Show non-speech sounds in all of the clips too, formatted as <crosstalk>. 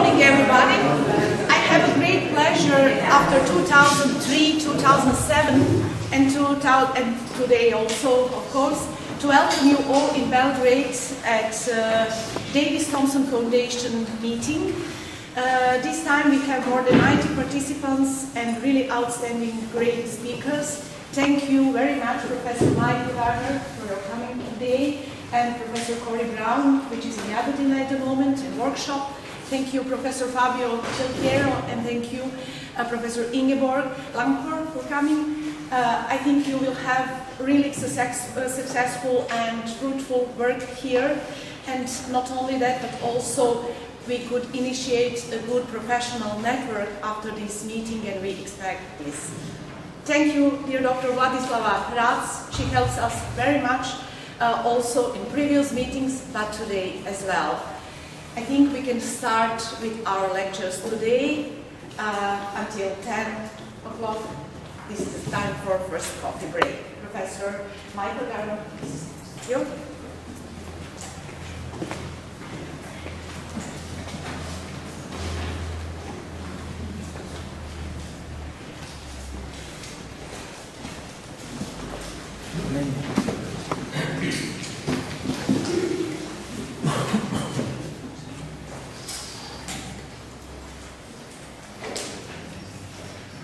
morning, everybody. I have a great pleasure after 2003, 2007, and, 2000, and today also, of course, to welcome you all in Belgrade at uh, Davis Thompson Foundation meeting. Uh, this time we have more than 90 participants and really outstanding great speakers. Thank you very much, Professor Michael Garner, for your coming today, and Professor Corrie Brown, which is in Aberdeen at the moment, in workshop. Thank you, Professor Fabio Del Piero, and thank you, uh, Professor Ingeborg Langohr, for coming. Uh, I think you will have really success, uh, successful and fruitful work here. And not only that, but also we could initiate a good professional network after this meeting, and we expect this. Thank you, dear Dr. Vladislava Ratz. She helps us very much, uh, also in previous meetings, but today as well. I think we can start with our lectures today uh, until 10 o'clock. This is the time for first coffee break. Professor Michael Garner, you.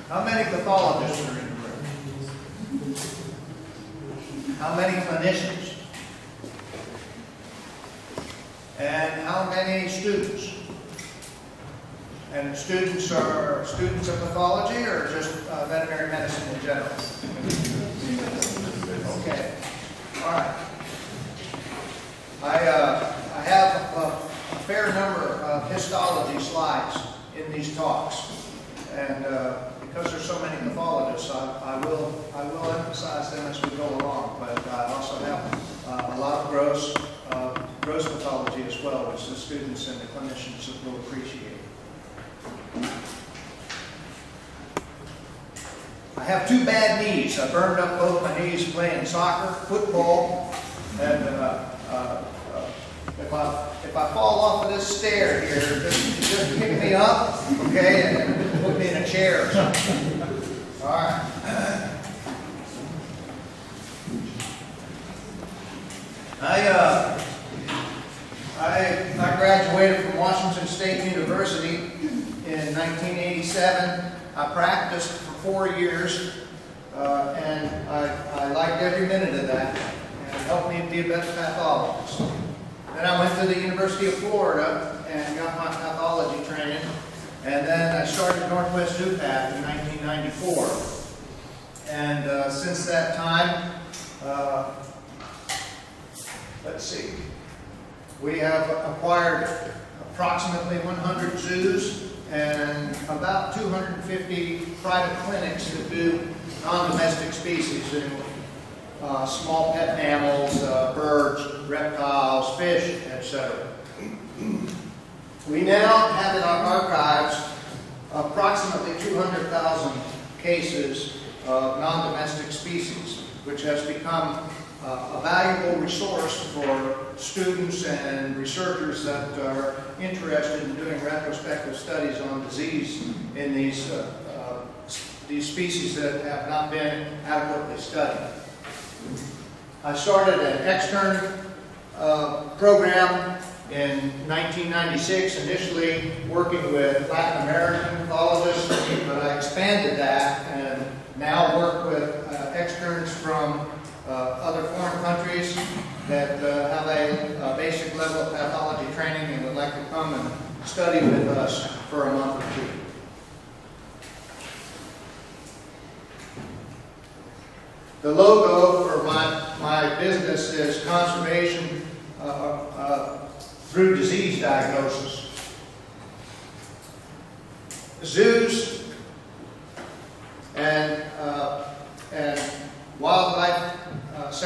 How many pathologists are in the room? How many clinicians? And how many students? And students are students of pathology or just uh, veterinary medicine in general? Okay, all right. I, uh, I have a, a fair number of histology slides in these talks. And uh, because there's so many pathologists, I, I will I will emphasize them as we go along. But I also have uh, a lot of gross uh, gross pathology as well, which the students and the clinicians will appreciate. Have two bad knees. I burned up both my knees playing soccer, football, and uh, uh, uh, if I if I fall off of this stair here, just, just pick me up, okay, and put me in a chair. All right. I uh, I I graduated from Washington State University in 1987. I practiced four years, uh, and I, I liked every minute of that, and it helped me be a better pathologist. Then I went to the University of Florida and got my pathology training, and then I started Northwest Zoopath in 1994. And uh, since that time, uh, let's see, we have acquired approximately 100 zoos and about 250 private clinics that do non-domestic species and uh, small pet mammals, uh, birds, reptiles, fish, etc. We now have in our archives approximately 200,000 cases of non-domestic species, which has become uh, a valuable resource for students and researchers that are interested in doing retrospective studies on disease in these, uh, uh, these species that have not been adequately studied. I started an extern uh, program in 1996, initially working with Latin American pathologists, but I expanded that and now work with uh, externs from other foreign countries that uh, have a, a, basic level of pathology training and would like to come and study with us for a month or two. The logo for my, my business is conservation uh, uh, through disease diagnosis. Zoos and, uh, and wildlife uh,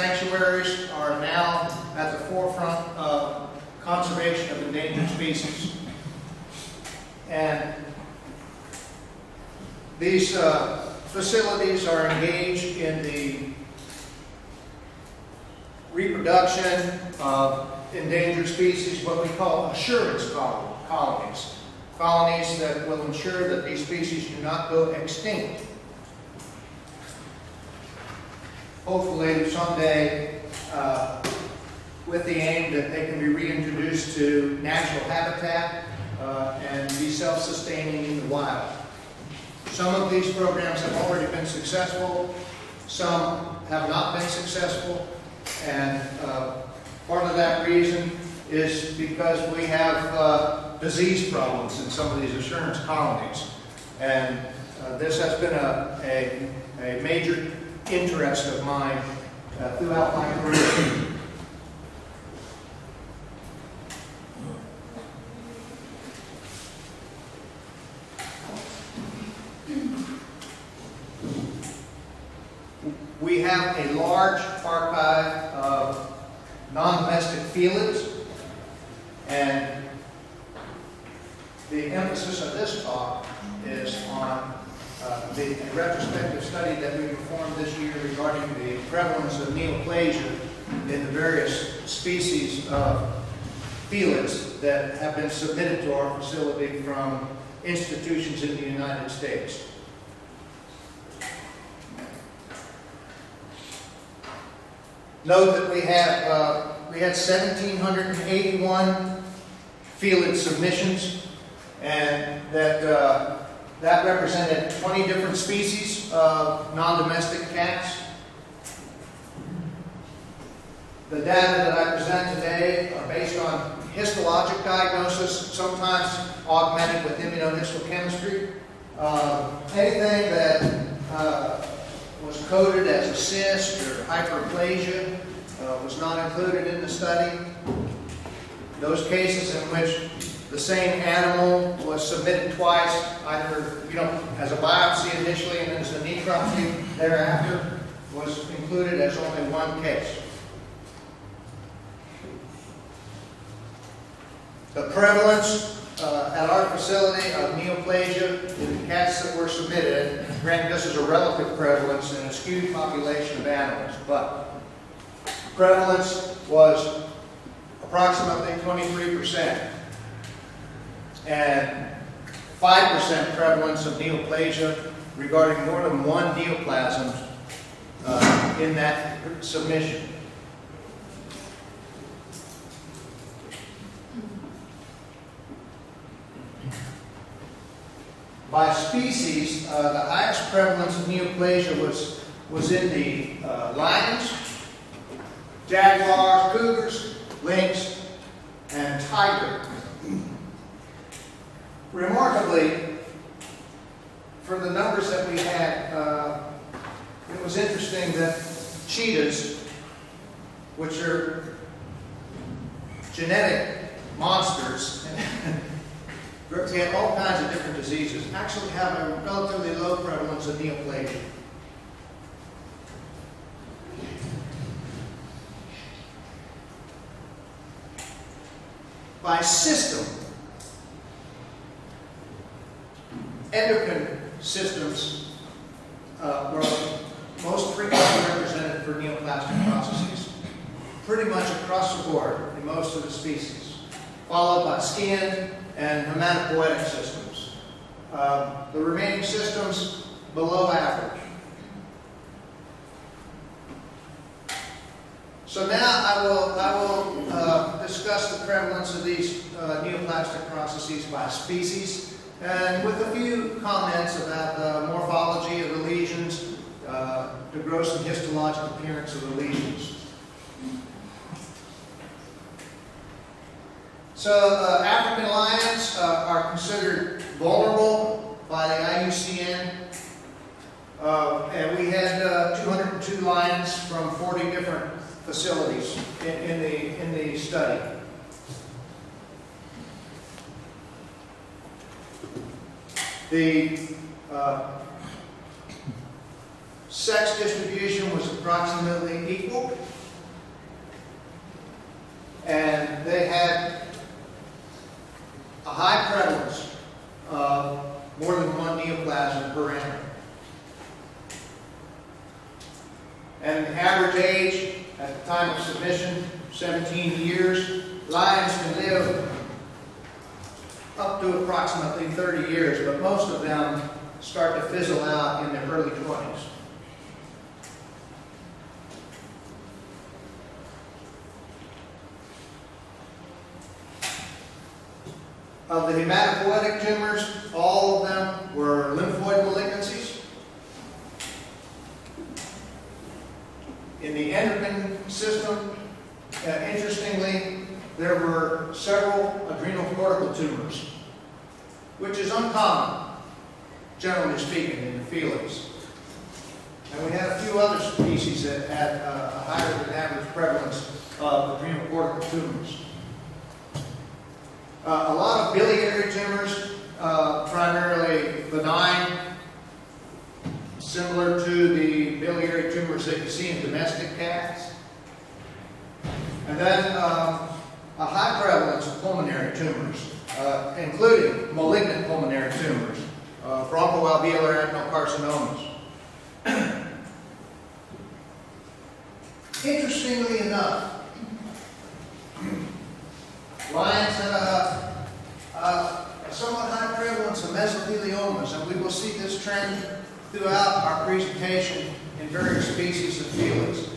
sanctuaries are now at the forefront of conservation of endangered species. And these uh, facilities are engaged in the reproduction of endangered species, what we call assurance colonies. colonies that will ensure that these species do not go extinct. Hopefully someday, uh, with the aim that they can be reintroduced to natural habitat uh, and be self-sustaining in the wild. Some of these programs have already been successful, some have not been successful, and uh, part of that reason is because we have uh, disease problems in some of these assurance colonies. And uh, this has been a, a, a, major interest of mine uh, throughout my career. We have a large archive of non-domestic felids, and the emphasis of this talk is on uh, the retrospective study that we performed this year regarding the prevalence of neoplasia in the various species of felids that have been submitted to our facility from institutions in the United States. Note that we have uh, we had 1,781 felid submissions, and that uh, that represented 20 different species of non-domestic cats. The data that I present today are based on histologic diagnosis, sometimes augmented with immunohistochemistry. Uh, anything that uh, was coded as a cyst or hyperplasia uh, was not included in the study. Those cases in which the same animal was submitted twice, either you know as a biopsy initially and as a necropsy thereafter, was included as only one case. The prevalence uh, at our facility of neoplasia in the cats that were submitted, granted this is a relative prevalence in a skewed population of animals, but prevalence was approximately 23%. And 5% prevalence of neoplasia regarding more than one neoplasm uh, in that submission. By species, uh, the highest prevalence of neoplasia was, was in the uh, lions, jaguars, cougars, lynx, and tiger. Remarkably, for the numbers that we had, uh, it was interesting that cheetahs, which are genetic monsters, <laughs> We have all kinds of different diseases. Actually have a relatively low prevalence of neoplasia. By system, endocrine systems uh, were most frequently represented for neoplastic processes, pretty much across the board in most of the species, followed by skin, and hematopoietic systems. Uh, the remaining systems below average. So now I will, I will uh, discuss the prevalence of these uh, neoplastic processes by species and with a few comments about the morphology of the lesions, uh, the gross and histologic appearance of the lesions. So uh, African lions uh, are considered vulnerable by the IUCN. Uh, and we had uh, 202 lions from 40 different facilities in, in, the, in the study. The uh, sex distribution was approximately equal. And they had a high prevalence of more than one neoplasm per animal. And the average age at the time of submission, 17 years. Lions can live up to approximately 30 years, but most of them start to fizzle out in their early 20s. Of the hematopoietic tumors, all of them were lymphoid malignancies. In the endocrine system, uh, interestingly, there were several adrenal cortical tumors, which is uncommon, generally speaking, in the feelies. And we had a few other species that had uh, a higher than average prevalence of adrenal cortical tumors. Uh, a lot of biliary tumors, uh, primarily benign, similar to the biliary tumors that you see in domestic cats. And then um, a high prevalence of pulmonary tumors, uh, including malignant pulmonary tumors, uh, bronchoalveolar adenocarcinomas. Interestingly enough, lions had a, a, a somewhat high prevalence of mesotheliomas, and we will see this trend throughout our presentation in various species of felids.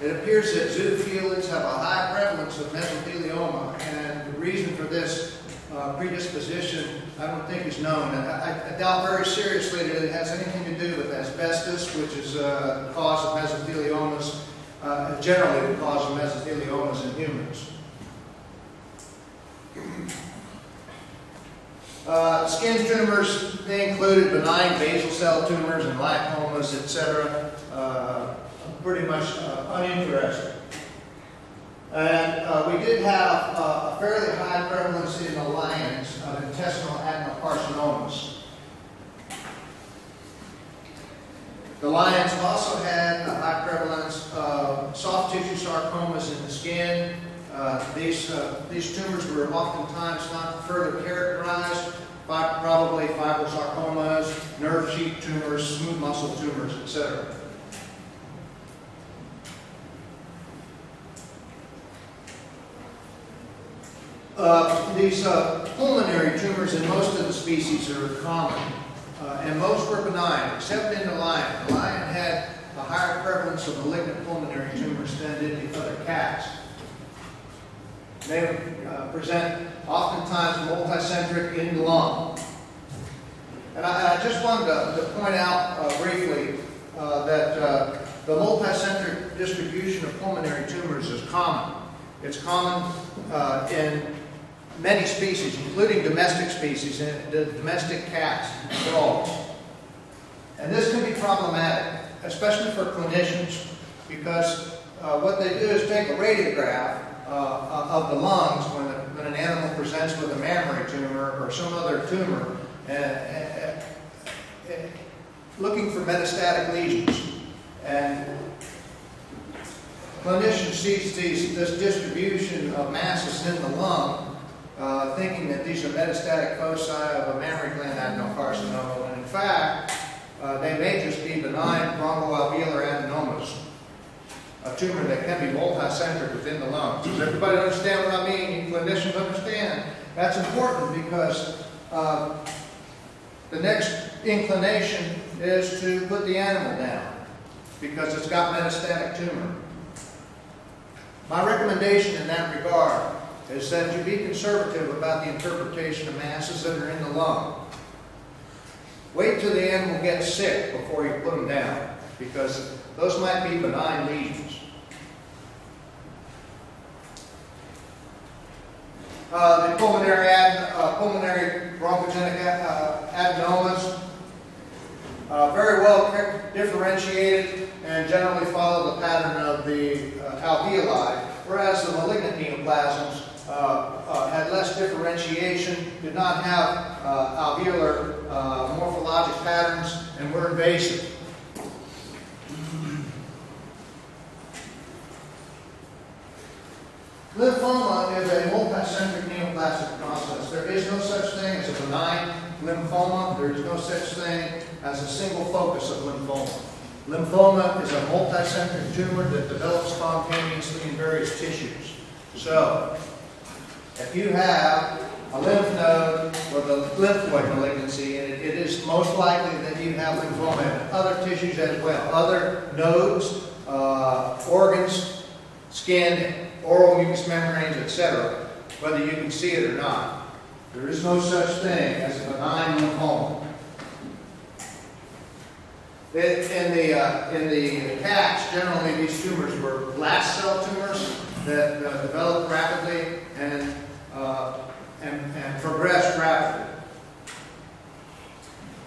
It appears that zoofelids have a high prevalence of mesothelioma, and the reason for this uh, predisposition I don't think is known. I, I, doubt very seriously that it has anything to do with asbestos, which is uh, the cause of mesotheliomas, uh, generally the cause of mesotheliomas in humans. Uh, skin tumors, they included benign basal cell tumors and lipomas, etc. Uh, pretty much uh, uninteresting. And uh, we did have uh, a fairly high prevalence in the lions of intestinal adenocarcinomas. The lions also had a high prevalence of soft tissue sarcomas in the skin. Uh, these, uh, these tumors were oftentimes not further characterized by probably fibrosarcomas, nerve sheath tumors, smooth muscle tumors, etc. Uh, these uh, pulmonary tumors in most of the species are common, uh, and most were benign, except in the lion. The lion had a higher prevalence of malignant pulmonary tumors than did the other cats. They uh, present oftentimes multicentric in the lung. And I, I just wanted to, to point out uh, briefly uh, that the multicentric distribution of pulmonary tumors is common. It's common in many species, including domestic species, and the domestic cats, dogs. And this can be problematic, especially for clinicians, because uh, what they do is take a radiograph uh, of the lungs when, the, when, an animal presents with a mammary tumor or some other tumor, and, and, and looking for metastatic lesions. And clinician sees these, this distribution of masses in the lung uh, thinking that these are metastatic foci of a mammary gland adenocarcinoma, and in fact, uh, they may just be benign bronchoalveolar adenomas, a tumor that can be multicentric within the lungs. Does everybody understand what I mean? Clinicians understand. That's important because uh, the next inclination is to put the animal down because it's got metastatic tumor. My recommendation in that regard is that you be conservative about the interpretation of masses that are in the lung. Wait till the animal gets sick before you put them down, because those might be benign lesions. Uh, the pulmonary, ad, uh, pulmonary bronchogenic uh, adenomas, uh, very well differentiated and generally follow the pattern of the uh, alveoli, whereas the malignant neoplasms Uh, uh, had less differentiation, did not have uh, alveolar uh, morphologic patterns, and were invasive. Lymphoma is a multicentric neoplastic process. There is no such thing as a benign lymphoma. There is no such thing as a single focus of lymphoma. Lymphoma is a multicentric tumor that develops spontaneously in various tissues. So, if you have a lymph node with a lymphoid malignancy, and it, it is most likely that you have lymphoma in other tissues as well, other nodes, uh, organs, skin, oral mucous membranes, etc., whether you can see it or not. There is no such thing as a benign lymphoma. It- In the, uh, in the cats, generally these tumors were blast cell tumors that uh, developed rapidly and, uh, and, and rapidly.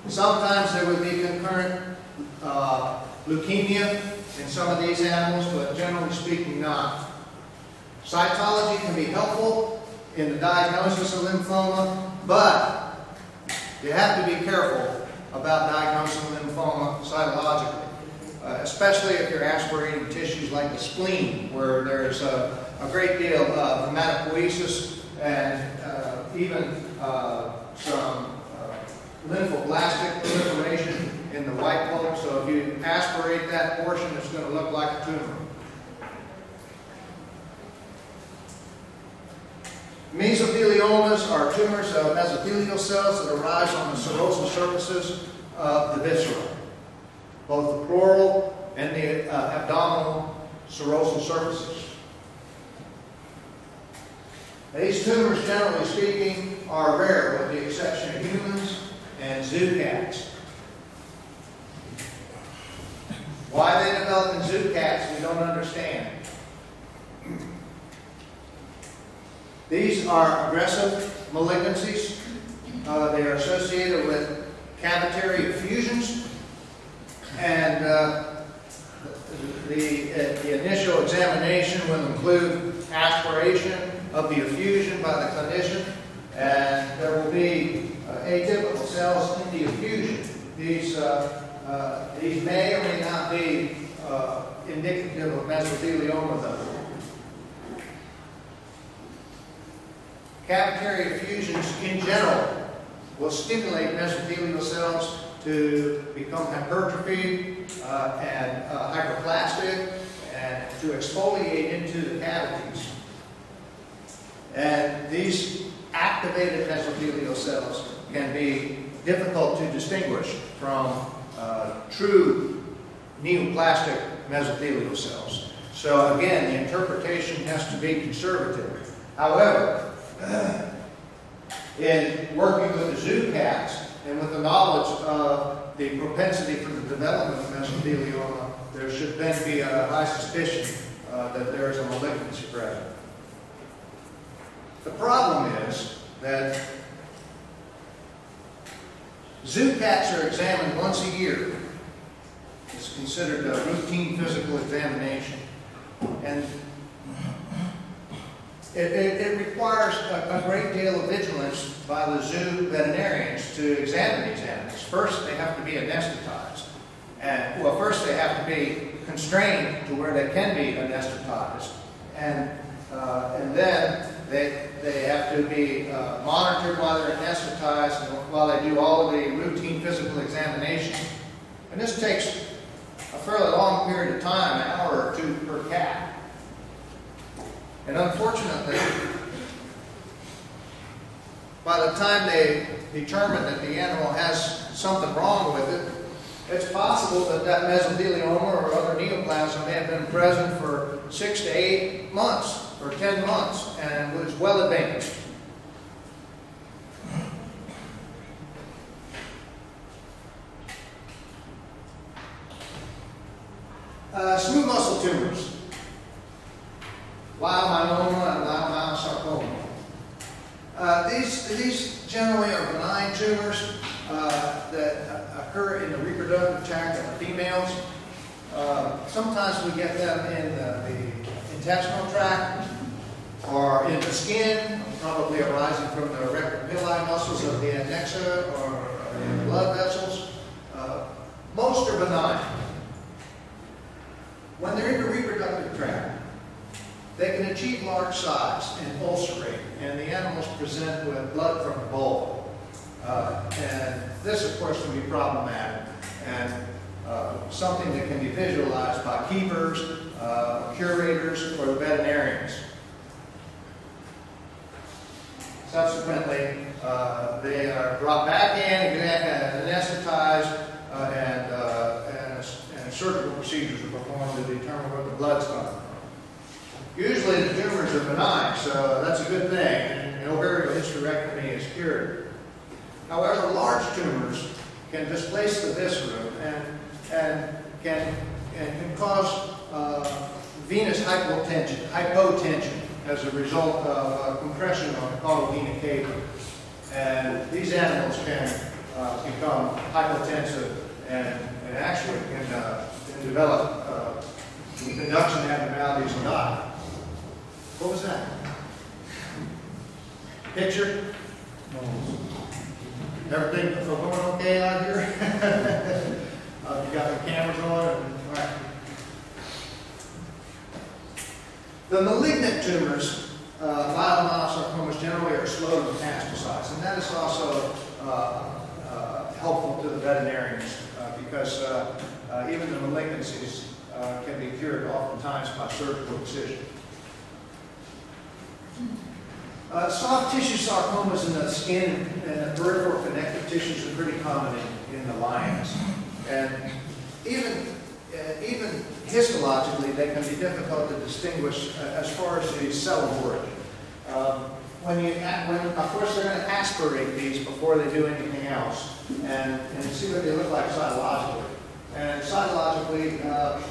Sometimes there would be concurrent uh, leukemia in some of these animals, but generally speaking, not. Cytology can be helpful in the diagnosis of lymphoma, but you have to be careful about diagnosing lymphoma cytologically, uh, especially if you're aspirating tissues like the spleen, where there's a, a great deal of hematopoiesis and uh, even uh, some uh, lymphoblastic proliferation in the white pulp. So if you aspirate that portion, it's going to look like a tumor. Mesotheliomas are tumors of mesothelial cells that arise on the serosal surfaces of the viscera, both the pleural and the uh, abdominal serosal surfaces. These tumors, generally speaking, are rare with the exception of humans and zoo cats. Why they develop in zoo cats, we don't understand. These are aggressive malignancies. Uh, they are associated with cavitary effusions. And uh, the, uh, the initial examination will include aspiration of the effusion by the clinician. And there will be uh, atypical cells in the effusion. These, uh, uh, these may or may not be uh, indicative of mesothelioma though. Cavitary effusions in general will stimulate mesothelial cells to become hypertrophied uh, and uh, hyperplastic and to exfoliate into the cavities. And these activated mesothelial cells can be difficult to distinguish from uh, true neoplastic mesothelial cells. So again, the interpretation has to be conservative. However, <clears throat> in working with the zoo cats and with the knowledge of the propensity for the development of mesothelioma, there should then be a high suspicion uh, that there is a malignancy present. The problem is that zoo cats are examined once a year. It's considered a routine physical examination. And it, it, it requires a, a, great deal of vigilance by the zoo veterinarians to examine these animals. First, they have to be anesthetized. And, well, first they have to be constrained to where they can be anesthetized. And, uh, and then they, they have to be uh, monitored while they're anesthetized and while they do all of the routine physical examination. And this takes a fairly long period of time, an hour or two per cat. And unfortunately, by the time they determine that the animal has something wrong with it, it's possible that that mesothelioma or other neoplasm may have been present for six to eight months or ten months and was well advanced. Uh, smooth muscle tumors leiomyoma and leiomyosarcoma. Uh, these, these generally are benign tumors uh, that occur in the reproductive tract of females. Uh, sometimes we get them in the intestinal tract or in the skin, probably arising from the rectopili muscles of the adnexa or blood vessels. Uh, most are benign. When they're in the reproductive tract, they can achieve large size and ulcerate, and the animals present with blood from the bowl. Uh, and this, of course, can be problematic and uh, something that can be visualized by keepers, uh, curators, or the veterinarians. Subsequently, uh, they are brought back in, and anesthetized, uh, and, uh, and, and surgical procedures are performed to determine where the blood's coming from. Usually the tumors are benign, so that's a good thing, and ovariohysterectomy is cured. However, large tumors can displace the viscera and, and can, and can cause uh, venous hypotension, hypotension as a result of uh, compression on the caudal vena cava. And these animals can uh, become hypotensive and, and actually can, uh, can develop uh, conduction abnormalities or not. What was that? Picture? Everything going okay out here? <laughs> uh, you got the cameras on? And, all right. The malignant tumors, uh, leiomyosarcomas, generally are slow to metastasize, and that is also uh, uh, helpful to the veterinarians uh, because uh, uh, even the malignancies can be cured oftentimes by surgical excision. Soft tissue sarcomas in the skin and the peripheral connective tissues are pretty common in, in the lions. And even, even histologically, they can be difficult to distinguish uh, as far as the cell of origin. Um, when you, when, of course, they're going to aspirate these before they do anything else and, and see what they look like cytologically. And cytologically, uh,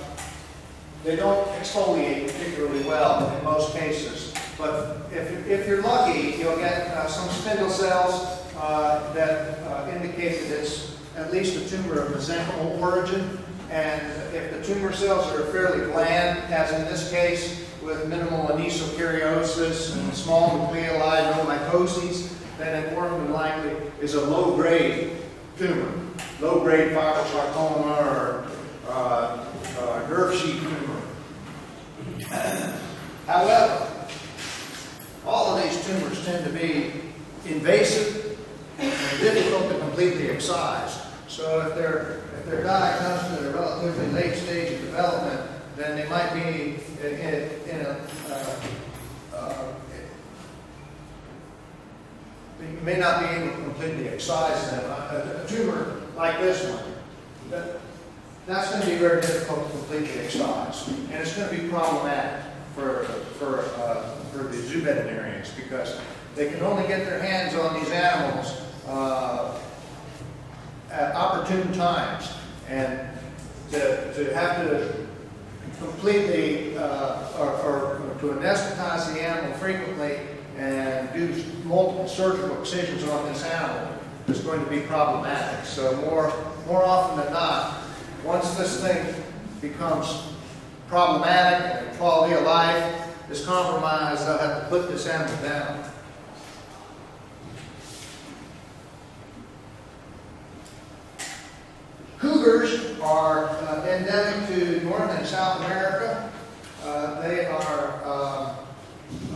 they don't exfoliate particularly well in most cases. But if, if you're lucky, you'll get uh, some spindle cells uh, that uh, indicate that it's at least a tumor of mesenchymal origin. And if the tumor cells are fairly bland, as in this case, with minimal anisokaryosis and small nucleoli, no mitoses, then it more than likely is a low-grade tumor, low-grade fibrosarcoma or uh, uh, nerve sheath tumor. However, all of these tumors tend to be invasive and difficult to completely excise. So if they're, if they're diagnosed at a relatively late stage of development, then they might be in, in, in a, uh, uh, you may not be able to completely excise them. A, a tumor like this one, that, that's going to be very difficult to completely excise. And it's going to be problematic for, for, uh, for the zoo veterinarians because they can only get their hands on these animals uh, at opportune times. And to, to have to completely, uh, or, or, to anesthetize the animal frequently and do multiple surgical excisions on this animal is going to be problematic. So more, more often than not, once this thing becomes problematic and quality of life is compromised, they'll have to put this animal down. Cougars are uh, endemic to North and South America. Uh, they are uh,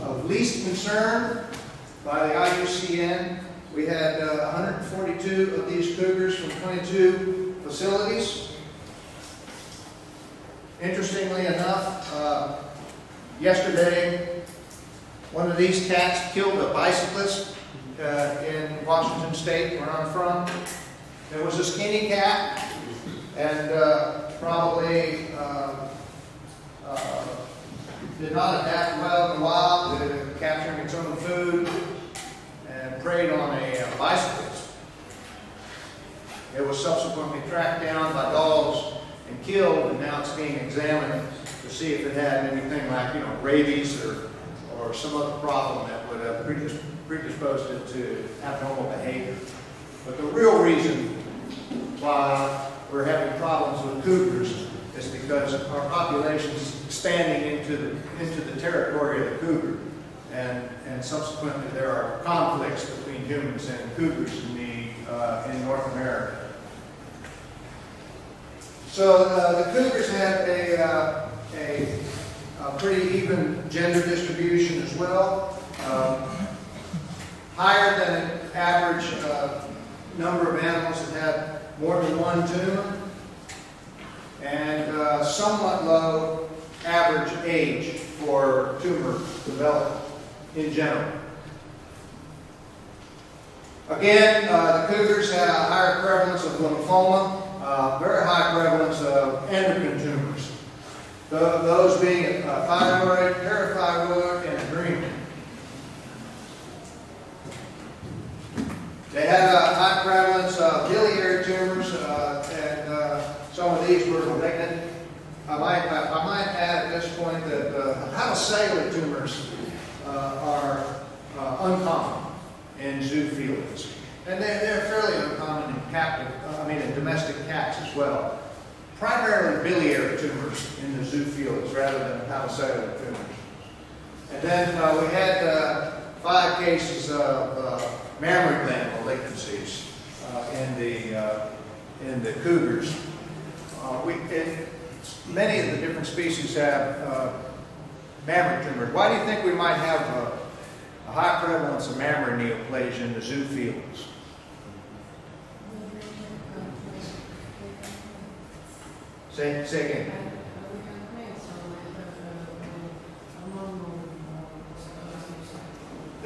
of least concern by the IUCN. We had 142 uh, of these cougars from 22 facilities. Interestingly enough, uh, yesterday, one of these cats killed a bicyclist uh, in Washington State, where I'm from. It was a skinny cat, and uh, probably uh, uh, did not adapt well in the wild to capturing its own food, and preyed on a uh, bicyclist. It was subsequently tracked down by dogs and killed, and now it's being examined to see if it had anything like, you know, rabies or, or some other problem that would have predis predisposed it to abnormal behavior. But the real reason why we're having problems with cougars is because our population is expanding into the, into the territory of the cougar. And, and subsequently there are conflicts between humans and cougars in, the, uh, in North America. So uh, the Cougars have a, uh, a, a, pretty even gender distribution as well. Um, higher than an average uh, number of animals that have more than one tumor. And uh, somewhat low average age for tumor development in general. Again, uh, the cougars have a higher prevalence of lymphoma, uh, very high prevalence of endocrine tumors. Tho- Those being uh, thyroid, parathyroid, and adrenal. They had a high prevalence of biliary tumors, uh, and uh, some of these were malignant. I might, I I might add at this point that uh, hepatocellular tumors uh, are uh, uncommon in zoofelids. And they're, they're fairly uncommon in captive, uh, I mean, in domestic cats as well. Primarily biliary tumors in the zoofelids rather than hepatocellular tumors. And then uh, we had uh, five cases of uh, mammary gland malignancies uh, in the uh, in the cougars. Uh, we, it, many of the different species have uh, mammary tumors. Why do you think we might have a, a high prevalence of mammary neoplasia in the zoofelids? Say, say again.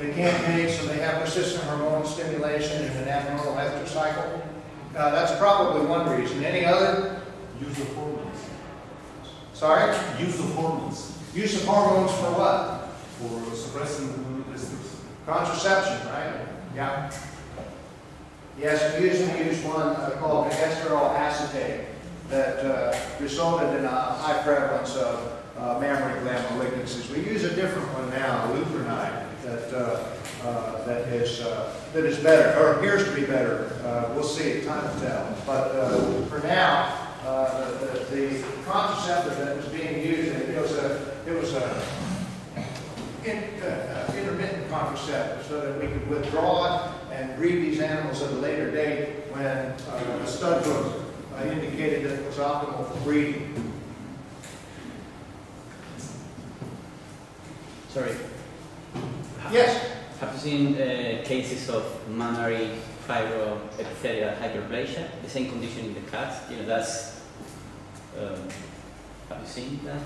They can't mate, so they have persistent hormonal stimulation and an abnormal estrous cycle. Uh, that's probably one reason. Any other? Use of hormones. Sorry? Use of hormones Use of hormones for what? for suppressing the estrus. Contraception, right? Yeah. Yes, we usually use one uh, called esterol acetate that uh, resulted in a high prevalence of uh, mammary gland malignancies. We use a different one now, lupronide, that uh, uh, that is uh, that is better or appears to be better. Uh, we'll see. Time will tell. But for now, the, the, contraceptive that was being used, it was a it was a in, intermittent contraceptive so that we could withdraw it and breed these animals at a later date when the stud book indicated that it was optimal for breeding. Sorry. Yes? Have you seen uh, cases of mammary fibroepithelial hyperplasia, the same condition in the cats? You know, that's. Um, have you seen that?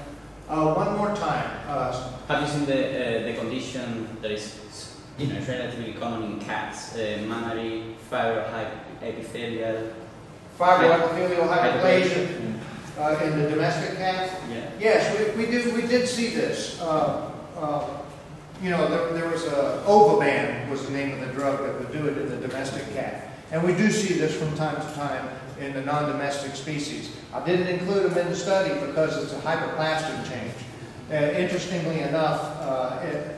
Uh, one more time. Uh, Have you seen the uh, the condition that is, you know, relatively common in cats, uh, mammary fibroepithelial fibroepithelial hyperplasia uh, in the domestic cat? Yeah. Yes, we, we did, we did see this. You know, there, there was a, Ovaban was the name of the drug that would do it in the domestic cat. And we do see this from time to time in the non-domestic species. I didn't include them in the study because it's a hyperplastic change. Uh, interestingly enough, uh, it,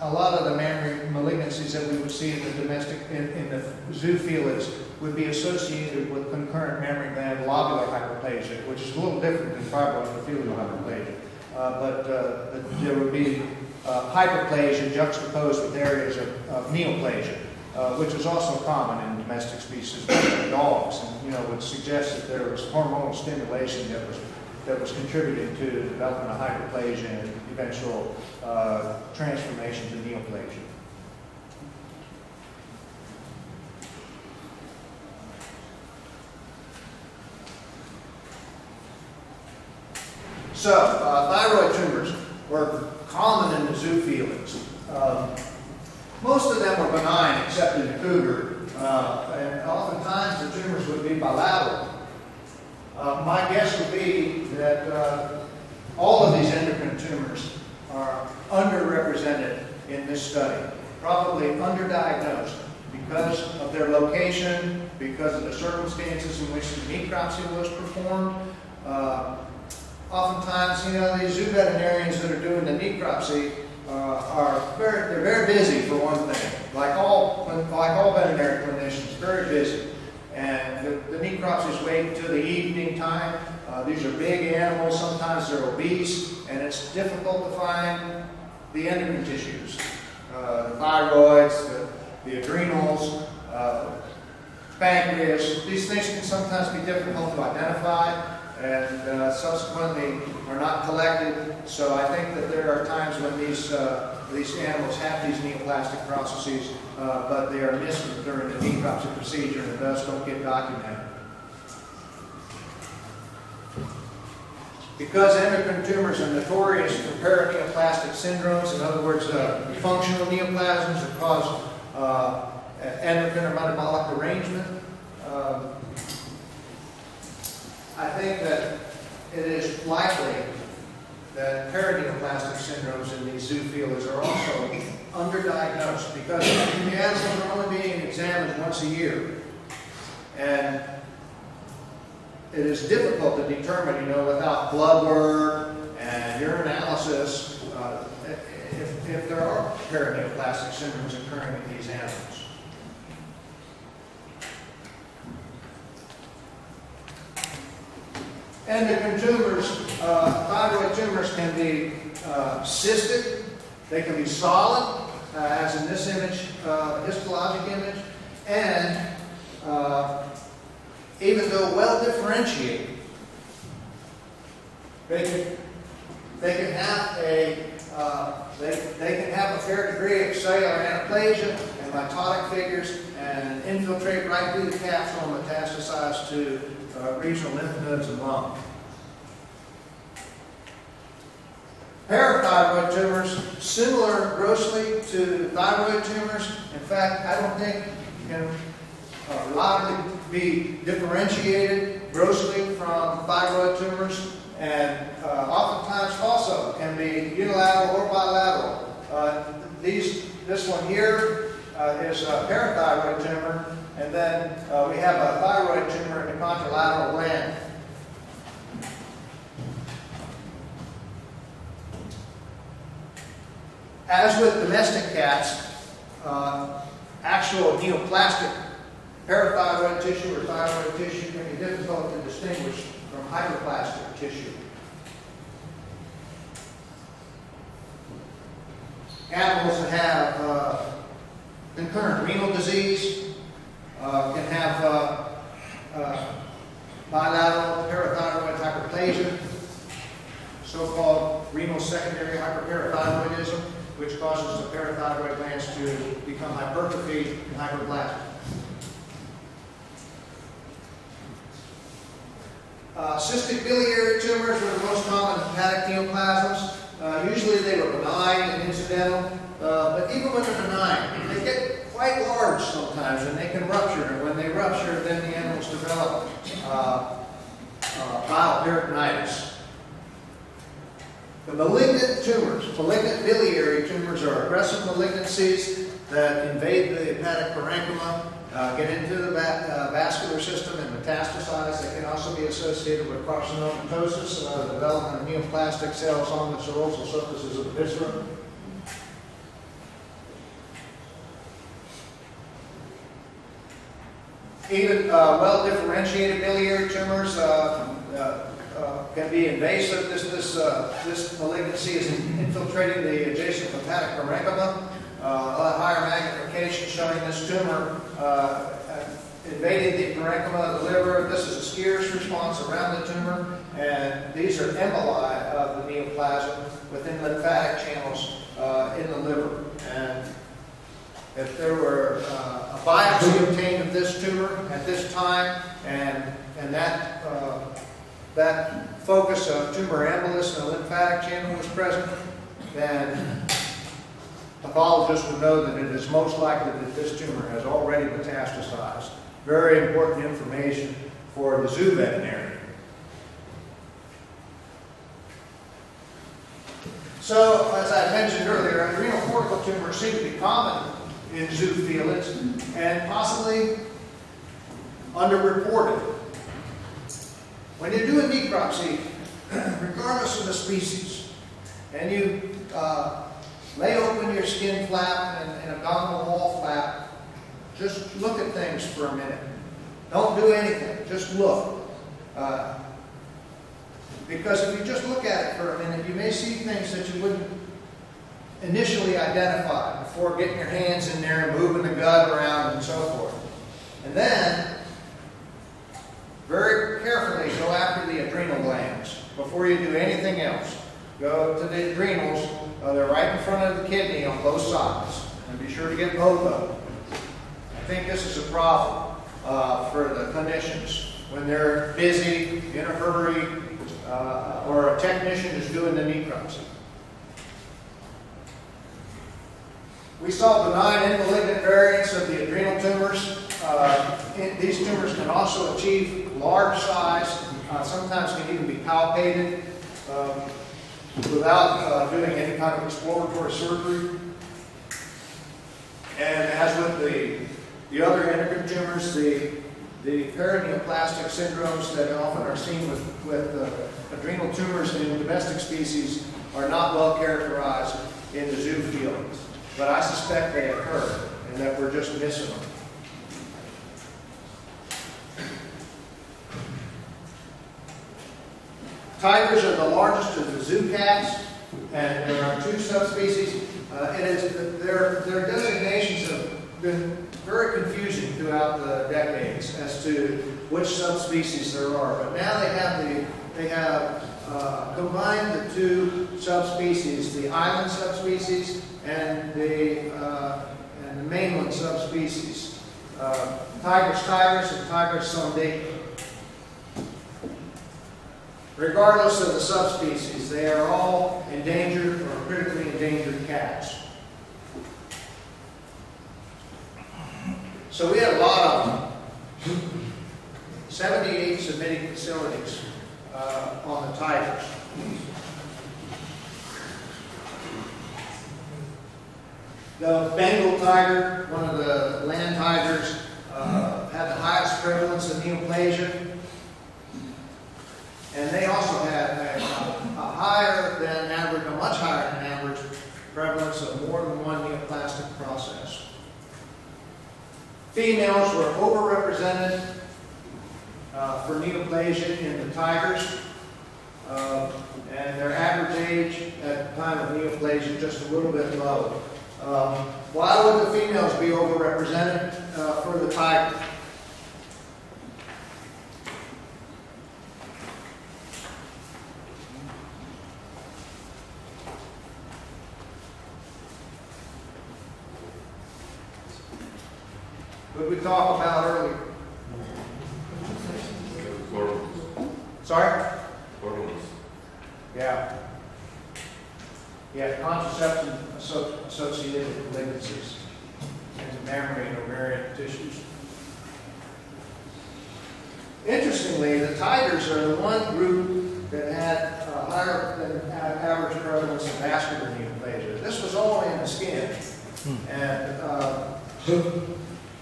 a lot of the mammary malignancies that we would see in the domestic, in, in the zoofelids would be associated with concurrent mammary gland lobular hyperplasia, which is a little different than fibroepithelial hyperplasia. Uh, but uh, there would be uh, hyperplasia juxtaposed with areas of, of neoplasia, uh, which is also common in domestic species, dogs, and you know would suggest that there was hormonal stimulation that was that was contributing to the development of hyperplasia and eventual uh, transformation to neoplasia. So, uh, thyroid tumors were common in the zoofelids. Um, most of them were benign, except in the cougar, uh, and oftentimes the tumors would be bilateral. Uh, my guess would be that uh, all of these endocrine tumors are underrepresented in this study, probably underdiagnosed because of their location, because of the circumstances in which the necropsy was performed. Uh, oftentimes, you know, these zoo veterinarians that are doing the necropsy uh, are very, they're very busy for one thing. Like all, like all veterinary clinicians, very busy. And the, the necropsies wait until the evening time. Uh, these are big animals, sometimes they're obese, and it's difficult to find the endocrine tissues. Uh, the thyroids, the, the adrenals, uh, pancreas, these things can sometimes be difficult to identify and uh, subsequently are not collected. So I think that there are times when these, uh, these animals have these neoplastic processes, uh, but they are missed during the necropsy procedure and thus don't get documented. Because endocrine tumors are notorious for paraneoplastic syndromes, in other words, uh, functional neoplasms that cause uh, endocrine or metabolic derangement. I think that it is likely that paraneoplastic syndromes in these zoofelids are also underdiagnosed because the animals are only being examined once a year. And it is difficult to determine, you know, without blood work and urinalysis, uh, if, if there are paraneoplastic syndromes occurring in these animals. Endocrine tumors, uh, thyroid tumors can be uh, cystic, they can be solid, uh, as in this image, uh, histologic image, and uh, even though well differentiated, they can, they can have a uh, they, they can have a fair degree of cellular anaplasia and mitotic figures and infiltrate right through the capsule and metastasize to uh, regional lymph nodes and lung. Parathyroid tumors, similar grossly to thyroid tumors. In fact, I don't think can uh, reliably be differentiated grossly from thyroid tumors, and uh, oftentimes also can be unilateral or bilateral. Uh, these, this one here is a parathyroid tumor, and then uh, we have a thyroid tumor in the contralateral gland. As with domestic cats, uh, actual neoplastic parathyroid tissue or thyroid tissue can be difficult to distinguish from hyperplastic tissue. Animals that have uh, concurrent renal disease uh, can have uh, uh bilateral parathyroid hyperplasia, so-called renal secondary hyperparathyroidism, which causes the parathyroid glands to become hypertrophied and hyperplastic. Uh, cystic biliary tumors are the most common hepatic neoplasms. Uh, usually they were benign and incidental, uh, but even when they're benign, they get quite large sometimes and they can rupture. And when they rupture, then the animals develop uh, uh, bile peritonitis. The malignant tumors, malignant biliary tumors are aggressive malignancies that invade the hepatic parenchyma uh, get into the va uh, vascular system and metastasize. They can also be associated with carcinomatosis, uh, the development of neoplastic cells on the serosal surfaces of the viscera. Even uh, well-differentiated biliary tumors uh, uh, can be invasive. This, this, this malignancy is infiltrating the adjacent hepatic parenchyma uh, a higher magnification showing this tumor uh, invading the parenchyma of the liver. This is a scirrhous response around the tumor, and these are emboli of the neoplasm within lymphatic channels uh, in the liver. And if there were uh, a biopsy obtained of this tumor at this time, and and that uh, that focus of tumor embolus in the lymphatic channel was present, then pathologists would know that it is most likely that this tumor has already metastasized. Very important information for the zoo veterinarian. So, as I mentioned earlier, adrenal cortical tumors seem to be common in zoofelids and possibly underreported. When you do a necropsy, regardless of the species, and you uh, Lay open your skin flap and, and abdominal wall flap. Just look at things for a minute. Don't do anything. Just look. Uh, because if you just look at it for a minute, you may see things that you wouldn't initially identify before getting your hands in there and moving the gut around and so forth. And then, very carefully go after the adrenal glands before you do anything else. Go to the adrenals uh, they're right in front of the kidney on both sides. And be sure to get both of them. I think this is a problem uh, for the clinicians when they're busy, in a hurry, uh, or a technician is doing the necropsy. We saw benign and malignant variants of the adrenal tumors. Uh, These tumors can also achieve large size, uh, sometimes can even be palpated um, without uh, doing any kind of exploratory surgery. And as with the, the other endocrine tumors, the, the paraneoplastic syndromes that often are seen with, with uh, adrenal tumors in domestic species are not well characterized in the zoo field. But I suspect they occur and that we're just missing them. Tigers are the largest of the zoo cats, and there are two subspecies. Uh, is, their, their designations have been very confusing throughout the decades as to which subspecies there are. But now they have the, they have uh, combined the two subspecies, the island subspecies and the, uh, and the mainland subspecies. Uh, Tigris tigris and Tigris sondaica. Regardless of the subspecies, they are all endangered or critically endangered cats. So we had a lot of them. 78 submitting facilities uh, on the tigers. The Bengal tiger, one of the land tigers, uh, had the highest prevalence of neoplasia. And they also had a, a higher than average, a much higher than average prevalence of more than one neoplastic process. Females were overrepresented uh, for neoplasia in the tigers. Uh, and their average age at the time of neoplasia just a little bit low. Um, why would the females be overrepresented uh, for the tiger? What we talked about earlier. Sorry? Hormones. Yeah. Yeah, contraception asso- associated with malignancies and mammary and ovarian tissues. Interestingly, the tigers are the one group that had a higher than average prevalence of vascular neoplasia. This was all in the skin. And uh,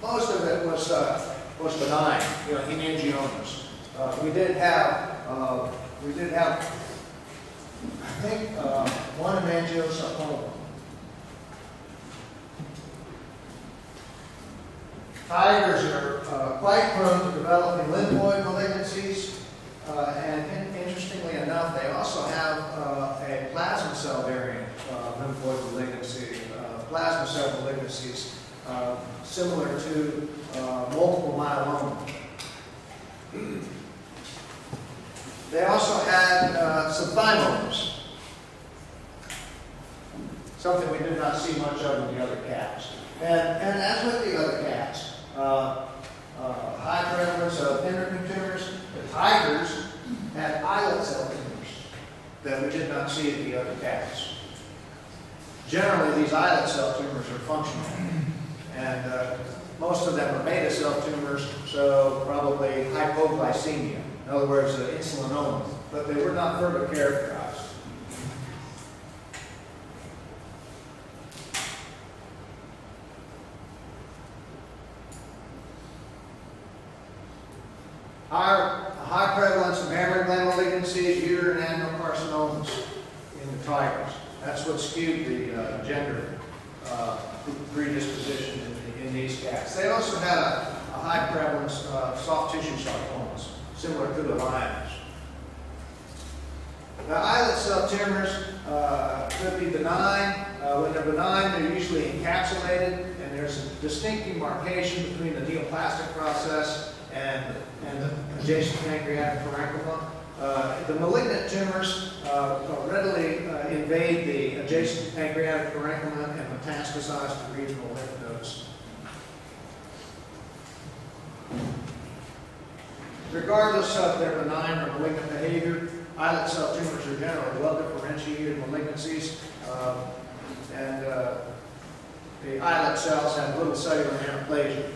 most of it was, uh, was benign, you know, hemangiomas. Uh, we did have, uh, we did have I think uh, one hemangiosarcoma. Tigers are uh, quite prone to developing lymphoid malignancies, uh, and in- interestingly enough, they also have uh, a plasma cell variant lymphoid malignancy, uh, plasma cell malignancies, uh, similar to multiple myeloma. <clears throat> They also had uh, some thymomas, something we did not see much of in the other cats. And, and as with the other cats, uh, uh, high prevalence of endocrine tumors, the tigers had islet cell tumors that we did not see in the other cats. Generally, these islet cell tumors are functional, and uh, most of them are beta cell tumors, so probably hypoglycemia. In other words, uh, insulinoma, but they were not further characterized. Higher, high prevalence of mammary gland malignancies, uterine adenocarcinomas in the tigers. That's what skewed the uh, gender uh, predisposition in, the, in these cats. They also had a, a high prevalence of soft tissue sarcomas, similar to the lions. The islet cell tumors uh, could be benign. Uh, when they're benign, they're usually encapsulated, and there's a distinct demarcation between the neoplastic process and, and the adjacent pancreatic parenchyma. Uh, the malignant tumors uh, readily uh, invade the adjacent pancreatic parenchyma and metastasize to regional lymph nodes. Regardless of their benign or malignant behavior, islet cell tumors are generally well differentiated malignancies. Um, and uh, the islet cells have little cellular anaplasia.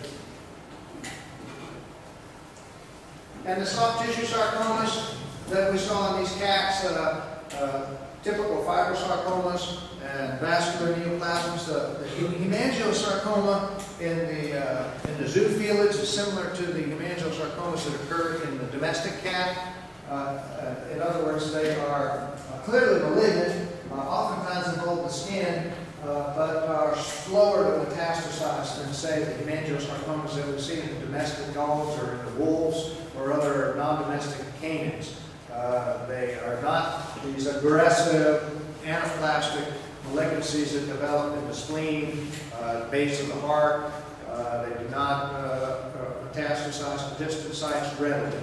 And the soft tissue sarcomas that we saw in these cats, uh, uh, typical fibrosarcomas and vascular neoplasms, the, the hemangiosarcoma in the, uh, in the zoofelids is similar to the hemangiosarcomas that occur in the domestic cat. Uh, uh, in other words, they are uh, clearly malignant, uh, oftentimes involve the skin, uh, but are slower to metastasize than, say, the hemangiosarcomas that we see in the domestic dogs or in the wolves or other non-domestic canines. Uh, they are not these aggressive anaplastic malignancies that develop in the spleen, uh, base of the heart. Uh, they do not uh, uh, metastasize to distant sites readily.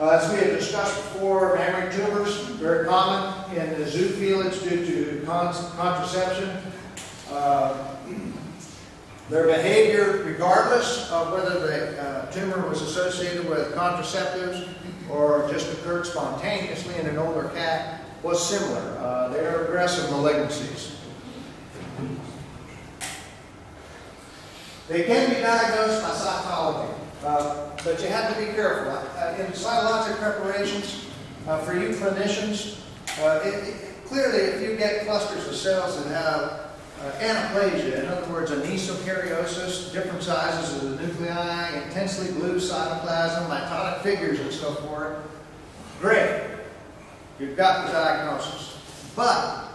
As we have discussed before, mammary tumors, very common in the zoofelids due to con- contraception. Uh, Their behavior, regardless of whether the uh, tumor was associated with contraceptives or just occurred spontaneously in an older cat, was similar. Uh, They are aggressive malignancies. They can be diagnosed by cytology, uh, but you have to be careful. Uh, In cytologic preparations, uh, for you clinicians, uh, it- it- clearly if you get clusters of cells that have uh, anaplasia, in other words, anisokaryosis, different sizes of the nuclei, intensely blue cytoplasm, mitotic figures and so forth, great. You've got the diagnosis. But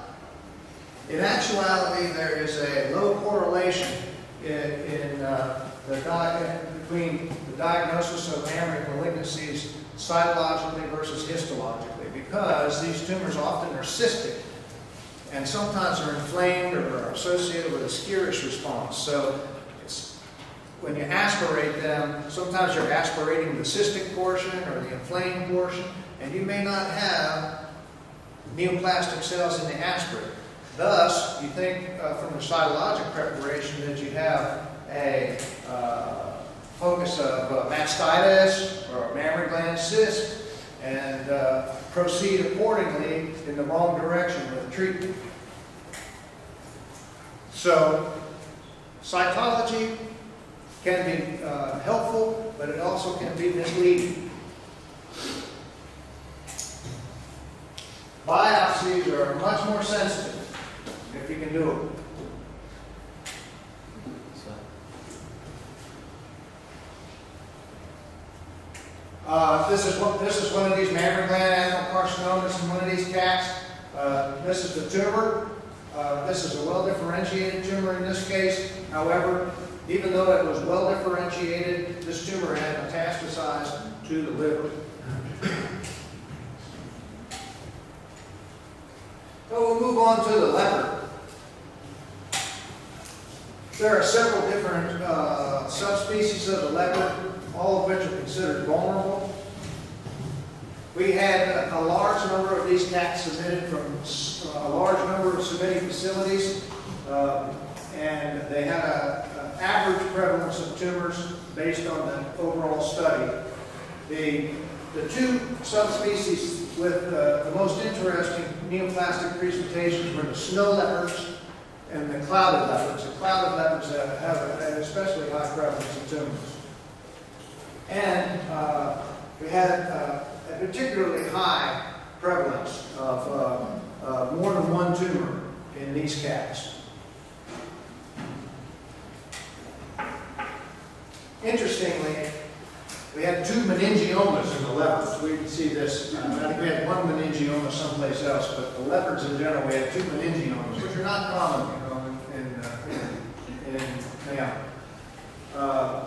in actuality, there is a low correlation in, in uh, the between the diagnosis of mammary malignancies cytologically versus histologically because these tumors often are cystic and sometimes are inflamed or are associated with a scirrhous response. So when you aspirate them, sometimes you're aspirating the cystic portion or the inflamed portion, and you may not have neoplastic cells in the aspirate. Thus, you think uh, from the cytologic preparation that you have a uh, focus of uh, mastitis or mammary gland cyst and uh, proceed accordingly in the wrong direction with treatment. So, cytology can be uh, helpful, but it also can be misleading. Biopsies are much more sensitive if you can do them. Uh, this is one, this is one of these mammary gland adenocarcinomas in one of these cats. Uh, this is the tumor. Uh, this is a well differentiated tumor in this case. However, even though it was well differentiated, this tumor had metastasized to the liver. So we'll move on to the leopard. There are several different uh, subspecies of the leopard, all of which are considered vulnerable. We had a large number of these cats submitted from a large number of submitting facilities, uh, and they had an average prevalence of tumors based on the overall study. The, the two subspecies with uh, the most interesting neoplastic presentations were the snow leopards and the clouded leopards. The clouded leopards have have an especially high prevalence of tumors. And uh, we had uh, a particularly high prevalence of uh, uh, more than one tumor in these cats. Interestingly, we had two meningiomas in the leopards. We can see this. uh, I think we had one meningioma someplace else, but the leopards in general, we had two meningiomas, which are not common, you know, in, uh, in, in mammals. Uh,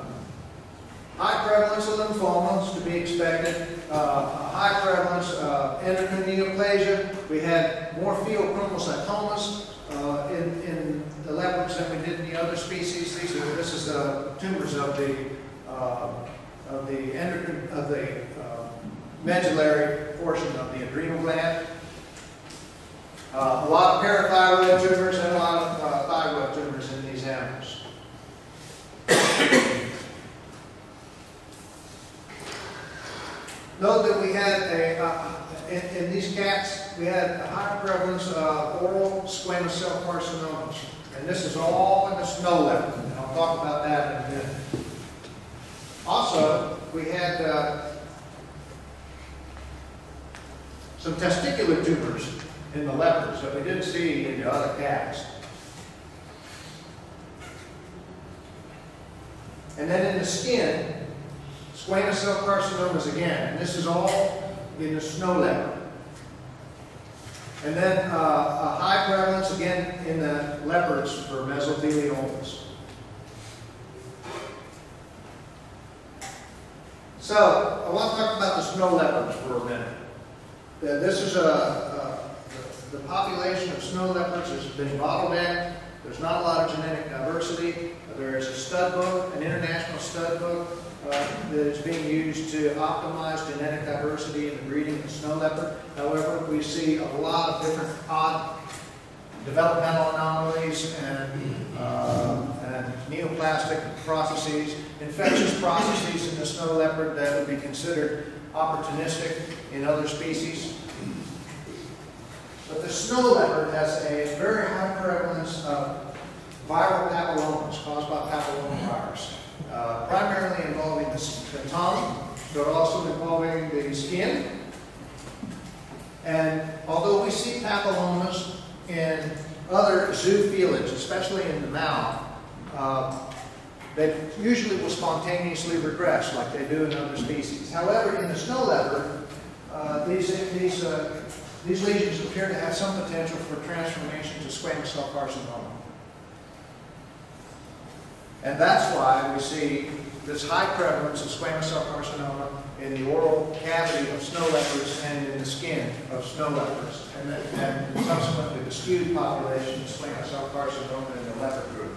Prevalence of lymphomas to be expected, uh, high prevalence of endocrine neoplasia. We had more pheochromocytomas uh, in, in the leopards than we did in the other species. These are, this is the tumors of the, uh, of the endocrine, of the uh, medullary portion of the adrenal gland. Uh, a lot of parathyroid tumors and a lot of uh, thyroid tumors in these animals. Note that we had a, uh, in these cats, we had a high prevalence of oral squamous cell carcinomas. And this is all in the snow leopard, and I'll talk about that in a minute. Also, we had uh, some testicular tumors in the leopards that we didn't see in the other cats. And then in the skin, squamous cell carcinomas again, and this is all in the snow leopard. And then uh, a high prevalence again in the leopards for mesotheliomas. So, I want to talk about the snow leopards for a minute. Uh, This is a, a- the population of snow leopards has been bottlenecked. There's not a lot of genetic diversity. There is a stud book, an international stud book, uh, that is being used to optimize genetic diversity in the breeding of the snow leopard. However, we see a lot of different odd developmental anomalies and, um, and neoplastic processes, infectious processes in the snow leopard that would be considered opportunistic in other species. But the snow leopard has a very high prevalence of viral papillomas caused by papillomavirus, uh, primarily involving the, the tongue, but also involving the skin. And although we see papillomas in other zoofelids, especially in the mouth, uh, they usually will spontaneously regress like they do in other species. However, in the snow leopard, uh, these, these, uh, these lesions appear to have some potential for transformation to squamous cell carcinoma. And that's why we see this high prevalence of squamous cell carcinoma in the oral cavity of snow leopards and in the skin of snow leopards, and, then- and subsequently the skewed population of squamous cell carcinoma in the leopard group.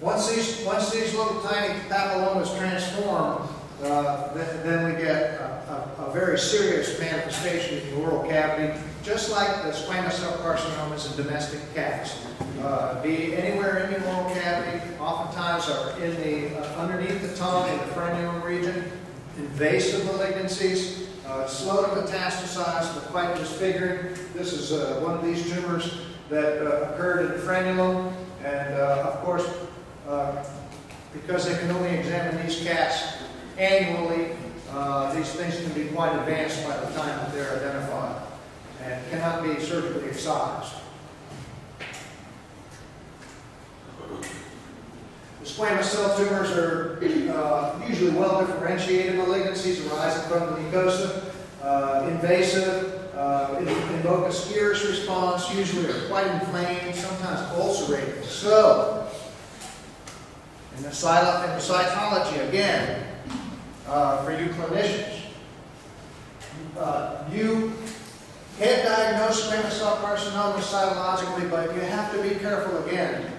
Once these, once these little tiny papillomas transform, uh, then, then we get a, a, a very serious manifestation in the oral cavity, just like the squamous cell carcinomas in domestic cats. Uh, be anywhere in the oral cavity, oftentimes are in the, uh, underneath the tongue in the frenulum region, invasive malignancies, uh, slow to metastasize, but quite disfiguring. This is uh, one of these tumors that uh, occurred in the frenulum, and uh, of course, because they can only examine these cats annually, these things can be quite advanced by the time that they're identified and cannot be surgically excised. The squamous cell tumors are uh, usually well differentiated malignancies arising from the mucosa, uh, invasive, uh, in- invoke a scirrhous response, usually are quite inflamed, sometimes ulcerated. So, in the, cyto- in the cytology, again, uh, for you clinicians, uh, you can't diagnose squamous cell carcinoma cytologically, but you have to be careful again.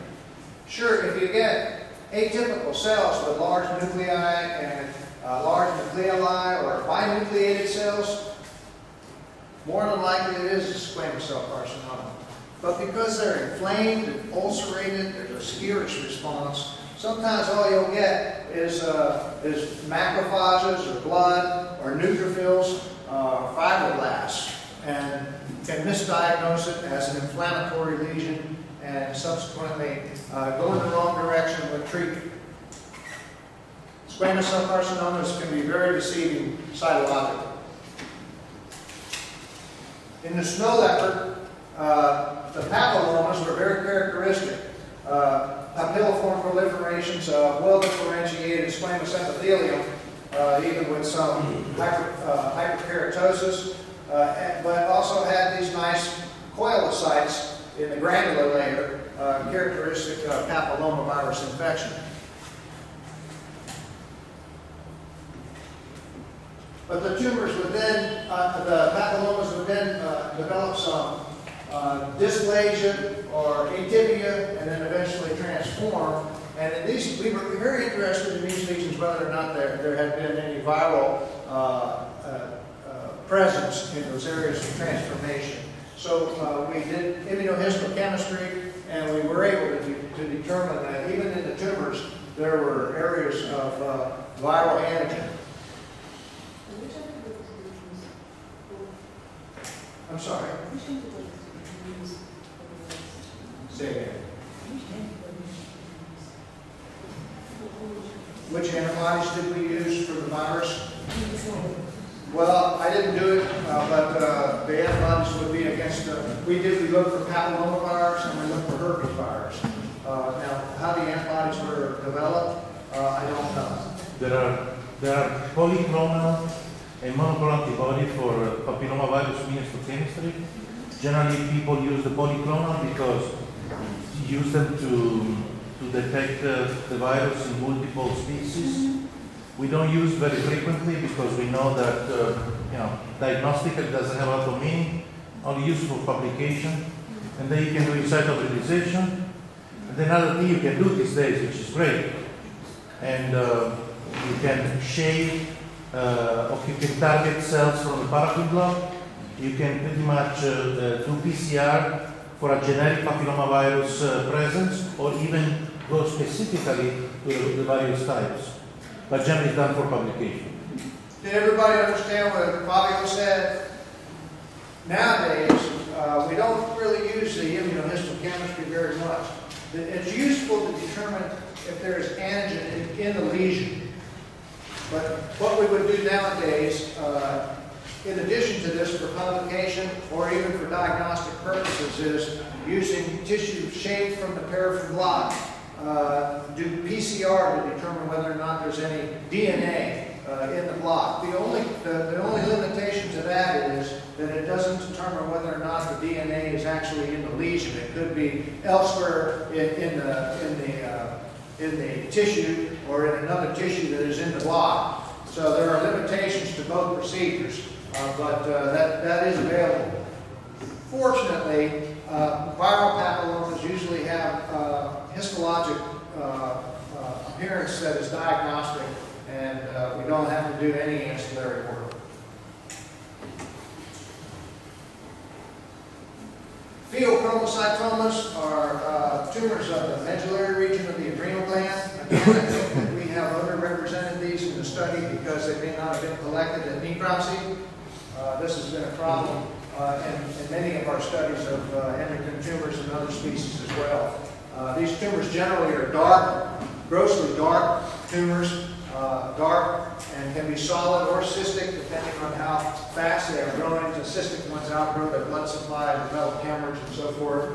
Sure, if you get atypical cells with large nuclei and uh, large nucleoli or binucleated cells, more than likely it is a squamous cell carcinoma. But because they're inflamed and ulcerated, there's a scirrhous response, sometimes all you'll get is, uh, is macrophages or blood or neutrophils, uh, fibroblasts, and can misdiagnose it as an inflammatory lesion and subsequently uh, go in the wrong direction with treatment. Squamous cell carcinomas can be very deceiving cytologically. In the snow leopard, uh, the papillomas were very characteristic. Uh, papilliform proliferations of well-differentiated squamous epithelium, uh, even with some hyper, uh, hyperkeratosis, and- but also had these nice koilocytes in the granular layer, uh, characteristic of papillomavirus infection. But the tumors would then, uh, the papillomas would then uh, develop some uh, dysplasia or atypia and then eventually transform. And in these, we were very interested in these lesions whether or not there, there had been any viral uh, uh, uh, presence in those areas of transformation. So uh, we did immunohistochemistry and we were able to, de- to determine that even in the tumors, there were areas of uh, viral antigen. I'm sorry, say again. Which antibodies did we use for the virus? Well, I didn't do it, uh, but uh, the antibodies would be against, uh, we did, we looked for papillomavirus and we looked for herpesvirus. Uh, Now, how the antibodies were developed, uh, I don't know. There are, there are polyclonal and monoclonal antibody for uh, papillomavirus immunohistochemistry. Generally, people use the polyclonal because you use them to, to detect uh, the virus in multiple species. We don't use very frequently because we know that, uh, you know, diagnostically doesn't have a lot of meaning, only used for publication. And then you can do realization. And then another thing you can do these days, which is great, and uh, you can shade uh, or you can target cells from the paraffin block. You can pretty much uh, uh, do PCR for a generic papillomavirus uh, presence or even go specifically to the various types. But generally it's done for publication. Did everybody understand what Fabio said? Nowadays, uh, we don't really use the immunohistochemistry very much. It's useful to determine if there is antigen in, the lesion. But what we would do nowadays, uh, in addition to this for publication or even for diagnostic purposes, is using tissue shaped from the paraffin block, uh, do PCR to determine whether or not there's any DNA uh, in the block. The only, the, the only limitation to that is that it doesn't determine whether or not the DNA is actually in the lesion. It could be elsewhere in, in the, in the, uh, in the tissue or in another tissue that is in the block. So there are limitations to both procedures, uh, but uh, that, that is available. Fortunately, uh, viral papillomas usually have uh, histologic uh, uh, appearance that is diagnostic, and uh, we don't have to do any ancillary work. Pheochromocytomas are uh, tumors of the medullary region of the adrenal gland. Again, I think we have underrepresented these in the study because they may not have been collected at necropsy. Uh, This has been a problem uh, in in many of our studies of uh, endocrine tumors and other species as well. Uh, These tumors generally are dark, grossly dark tumors, uh, dark and can be solid or cystic depending on how fast they are growing. The cystic ones outgrow their blood supply, develop hemorrhage and so forth.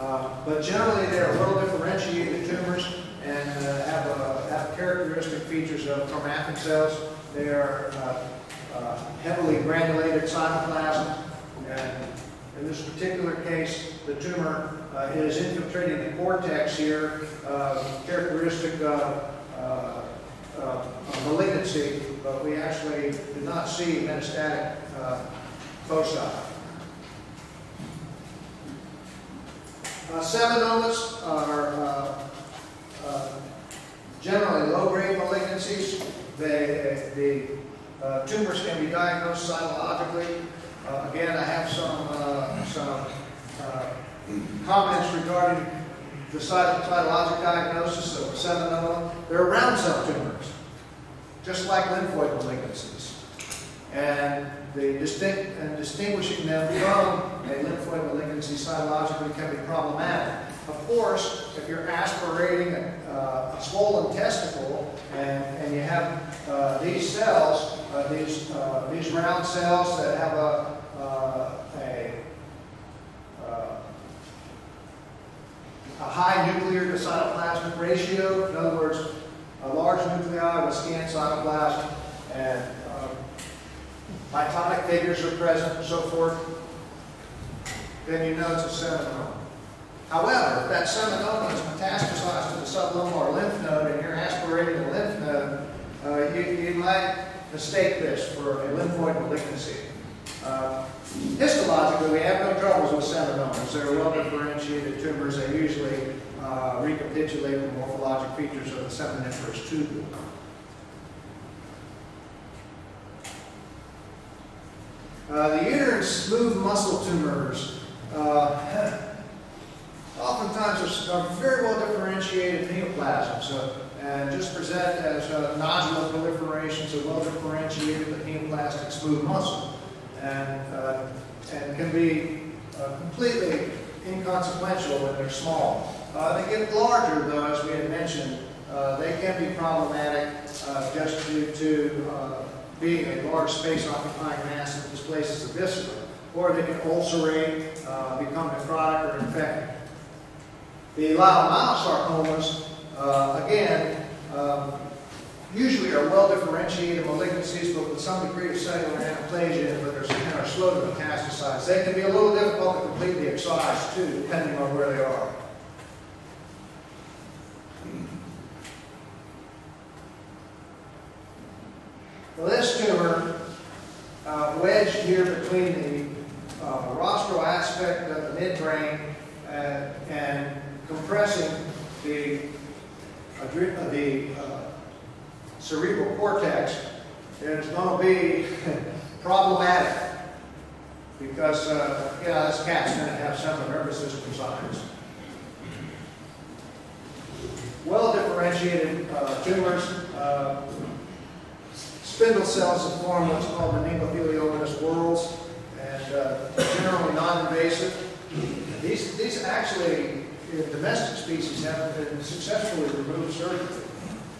Uh, But generally, they're well differentiated tumors and uh, have, uh, have characteristic features of chromaffin cells. They are uh, uh, heavily granulated cytoplasm, and in this particular case, the tumor uh, is infiltrating the cortex here, uh, characteristic of uh, uh, malignancy, but we actually did not see metastatic uh, foci. Uh, Seminomas are uh, uh, generally low-grade malignancies. They, the uh, tumors can be diagnosed cytologically. Uh, Again, I have some, uh, some uh, comments regarding the cyto- cytologic diagnosis of seminoma. They're round cell tumors, just like lymphoid malignancies. And the distinct, and distinguishing them from a lymphoid malignancy cytologically can be problematic. Of course, if you're aspirating a, uh, a swollen testicle and, and you have uh, these cells, uh, these, uh, these round cells that have a, uh, a, uh, a high nuclear to cytoplasmic ratio, in other words, a large nuclei with scant cytoplasm, and um, mitotic figures are present and so forth, then you know it's a seminoma. However, if that seminoma is metastasized to the sublumbar lymph node and you're aspirating the lymph node, uh, you, you might mistake this for a lymphoid malignancy. Uh, histologically, we have no troubles with seminomas. They're well differentiated tumors. They usually uh, recapitulate the morphologic features of the seminiferous tubule. Uh, the uterine smooth muscle tumors uh, <laughs> oftentimes are, very well differentiated neoplasms. Uh, and just present as uh, nodular proliferations of well-differentiated but neoplastic smooth muscle, and, uh, and can be uh, completely inconsequential when they're small. Uh, They get larger, though, as we had mentioned, uh, they can be problematic uh, just due to being a large space-occupying mass that displaces the viscera, or they can ulcerate, become necrotic or infected. The leiomyosarcomas, again, um, usually are well-differentiated malignancies, but with some degree of cellular anaplasia, but are, and are slow to metastasize. They can be a little difficult to completely excise, too, depending on where they are. Well, this tumor, uh, wedged here between the uh, rostral aspect of the midbrain uh, and compressing the, uh, the uh, cerebral cortex, is going to be <laughs> problematic because, uh, you know, this cat's going to have central nervous system signs. Well-differentiated uh, tumors, uh, spindle cells that form what's called the nemophiliomatous whorls, and uh, generally non-invasive. These, these actually, in domestic species, haven't been successfully removed surgically.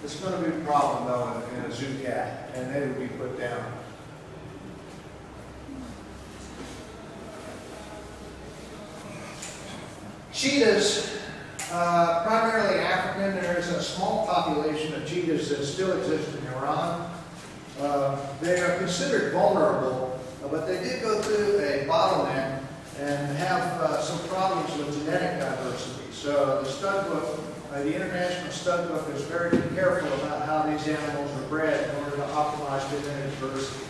It's going to be a problem, though, in, a zoo cat, and they would be put down. Cheetahs, uh, primarily African, there is a small population of cheetahs that still exist in Iran. Uh, They are considered vulnerable, but they did go through a bottleneck and have uh, some problems with genetic diversity. So the stud book, uh, the International Stud Book is very careful about how these animals are bred in order to optimize genetic diversity.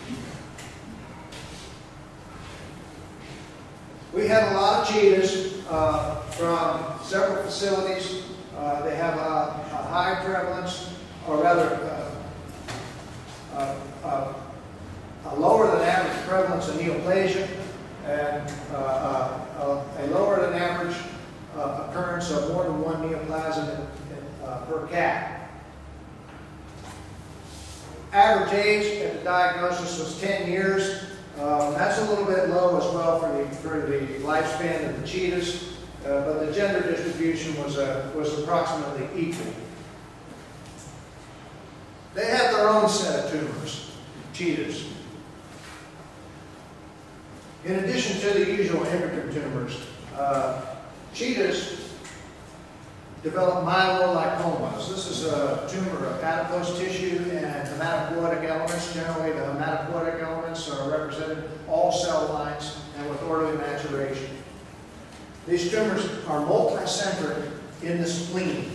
We have a lot of cheetahs uh, from several facilities. Uh, They have a a high prevalence, or rather, uh, uh, uh, a lower than average prevalence of neoplasia, and uh, uh, a lower than average uh, occurrence of more than one neoplasm in- in, uh, per cat. Average age at the diagnosis was 10 years. Um, That's a little bit low as well for the, for the lifespan of the cheetahs, uh, but the gender distribution was, uh, was approximately equal. They have their own set of tumors, cheetahs. In addition to the usual endocrine tumors, uh, cheetahs develop myelolipomas. This is a tumor of adipose tissue and hematopoietic elements. Generally, the hematopoietic elements are represented all cell lines and with orderly maturation. These tumors are multicentric in the spleen.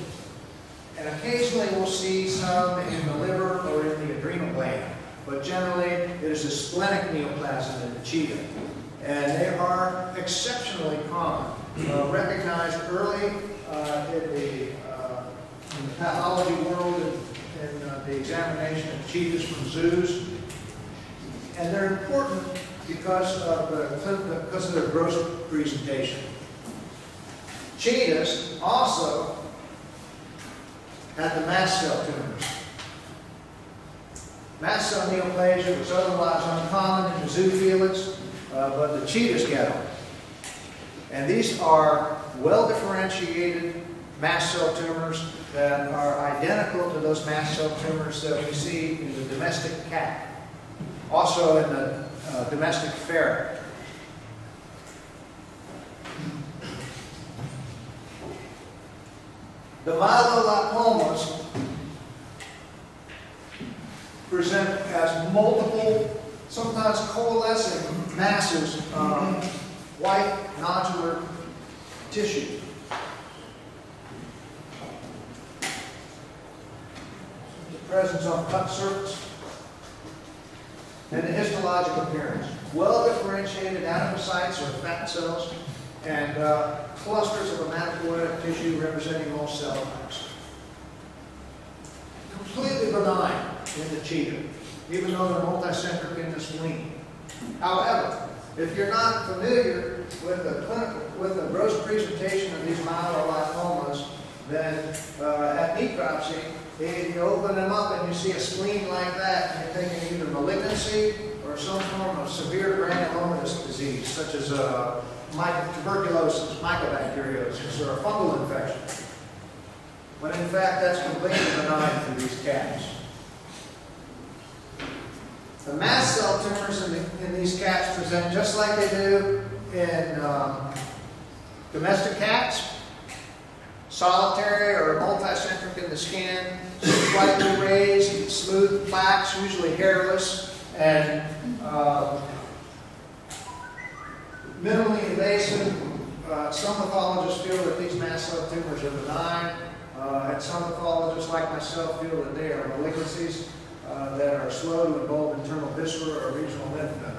And occasionally we'll see some in the liver or in the adrenal gland. But generally, it is a splenic neoplasm in the cheetah. And they are exceptionally common, uh, recognized early uh, in, the, uh, in the pathology world and in uh, the examination of cheetahs from zoos. And they're important because of, the, because of their gross presentation. Cheetahs also had the mast cell tumors. Mast cell neoplasia was otherwise uncommon in the zoofelids, uh, but the cheetahs get them. And these are well-differentiated mast cell tumors that are identical to those mast cell tumors that we see in the domestic cat, also in the uh, domestic ferret. The myelolipomas present as multiple, sometimes coalescing masses of white nodular tissue. The presence of cut surface. And the histologic appearance. Well differentiated adipocytes or fat cells and uh, clusters of hematopoietic tissue representing all cell types. Completely benign in the cheetah, even though they're multicentric in the spleen. However, if you're not familiar with the clinical, with a gross presentation of these myelolipomas, then uh, at necropsy, You open them up and you see a spleen like that, and you're thinking either malignancy or some form of severe granulomatous disease, such as uh, tuberculosis, mycobacteriosis, or a fungal infection. When in fact, that's completely benign for these cats. The mast cell tumors in, the, in these cats present just like they do in um, domestic cats. Solitary or multicentric in the skin, slightly raised, smooth plaques, usually hairless, and uh, minimally invasive. Uh, some pathologists feel that these mast cell tumors are benign, uh, and some pathologists, like myself, feel that they are malignancies uh, that are slow to involve internal viscera or regional lymph nodes.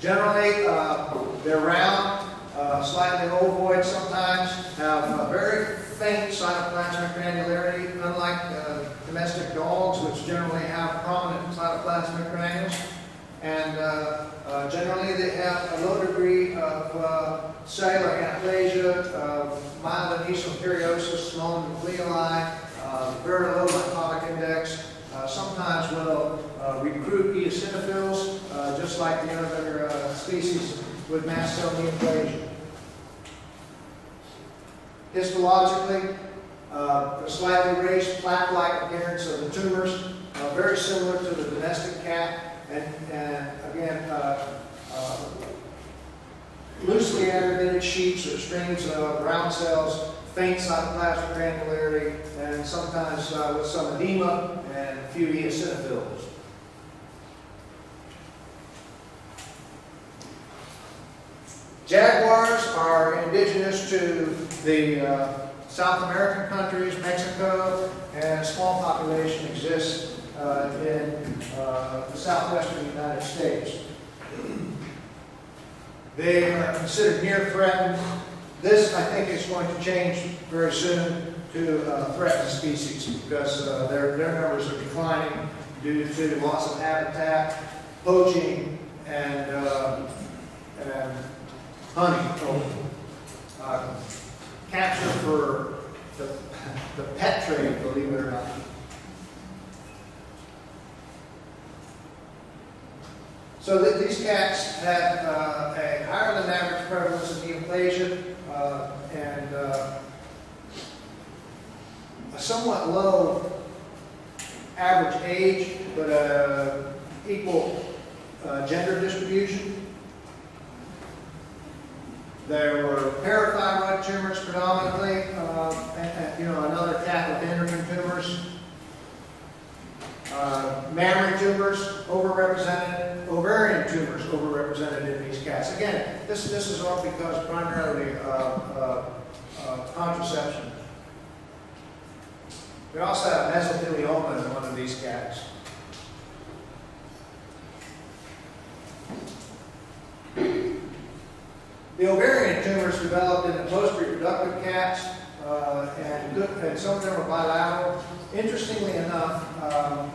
Generally, uh, they're round, uh, slightly ovoid sometimes, have a very faint cytoplasmic granularity, unlike uh, domestic dogs, which generally have prominent cytoplasmic granules. And uh, uh, generally, they have a low degree of cellular anaplasia, uh, mild anisokaryosis, small nucleoli, uh, very low mitotic index. Uh, sometimes will uh, recruit eosinophils, uh, just like the other uh, species with mast cell neoplasia. Histologically, uh, a slightly raised plaque-like appearance of the tumors, very similar to the domestic cat, and, and again, loosely aggregated sheets or strings of brown cells, faint cytoplasmic granularity, and sometimes with some edema few eosinophils. Jaguars are indigenous to the uh, South American countries, Mexico, and a small population exists uh, in uh, the southwestern United States. They are considered near threatened. This, I think, is going to change very soon to uh, threatened species because uh, their, their numbers are declining due to loss of habitat, poaching, and, uh, and hunting. Uh, capture for the, the pet trade, believe it or not. So that these cats have uh, a higher than average prevalence of neoplasia uh, and uh, a somewhat low average age, but uh, equal uh, gender distribution. There were parathyroid tumors predominantly, uh, and, you know, another cat with endocrine tumors. Uh, mammary tumors overrepresented, ovarian tumors overrepresented in these cats. Again, this, this is all because primarily uh, contraception. We also have mesothelioma in one of these cats. The ovarian tumors developed in the post-reproductive cats, uh, and, good, and some of them are bilateral. Interestingly enough, um,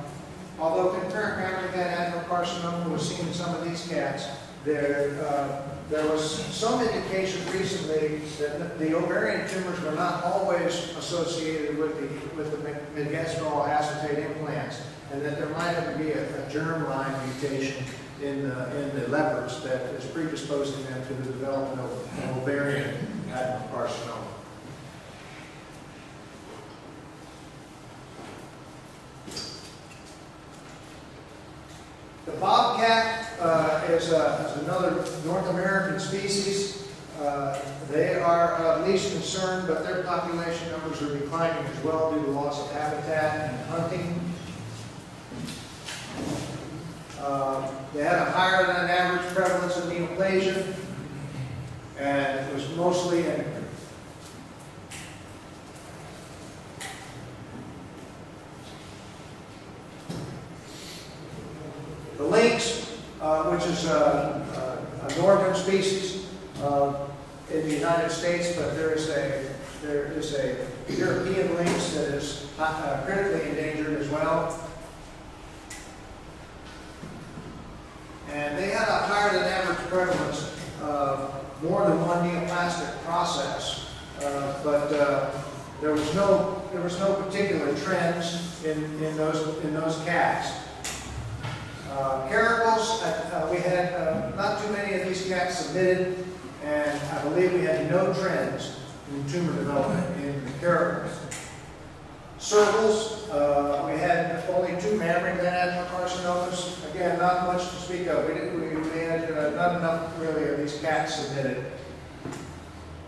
although concurrent mammary gland adenocarcinoma was seen in some of these cats, there, uh, there was some indication recently that the ovarian tumors were not always associated with the, with the megestrol acetate implants, and that there might have be a, a germline mutation in the, in the leopards that is predisposing them to the development of an ovarian adenocarcinoma. The bobcat uh, is, a, another North American species. Uh, they are least concern, but their population numbers are declining as well due to loss of habitat and hunting. Uh, they had a higher than average prevalence of neoplasia, and it was mostly in the lynx, uh, which is a, a, a northern species uh, in the United States, but there is a there is a European lynx that is uh, critically endangered as well. And they had a higher than average prevalence of more than one neoplastic process, uh, but uh, there was no there was no particular trends in, in those, in those cats. Uh, uh, uh, we had uh, not too many of these cats submitted, and I believe we had no trends in tumor development in the caracals. Servals, uh, we had only two mammary gland adenocarcinomas. Again, not much to speak of. We didn't, we, we had uh, not enough really of these cats submitted.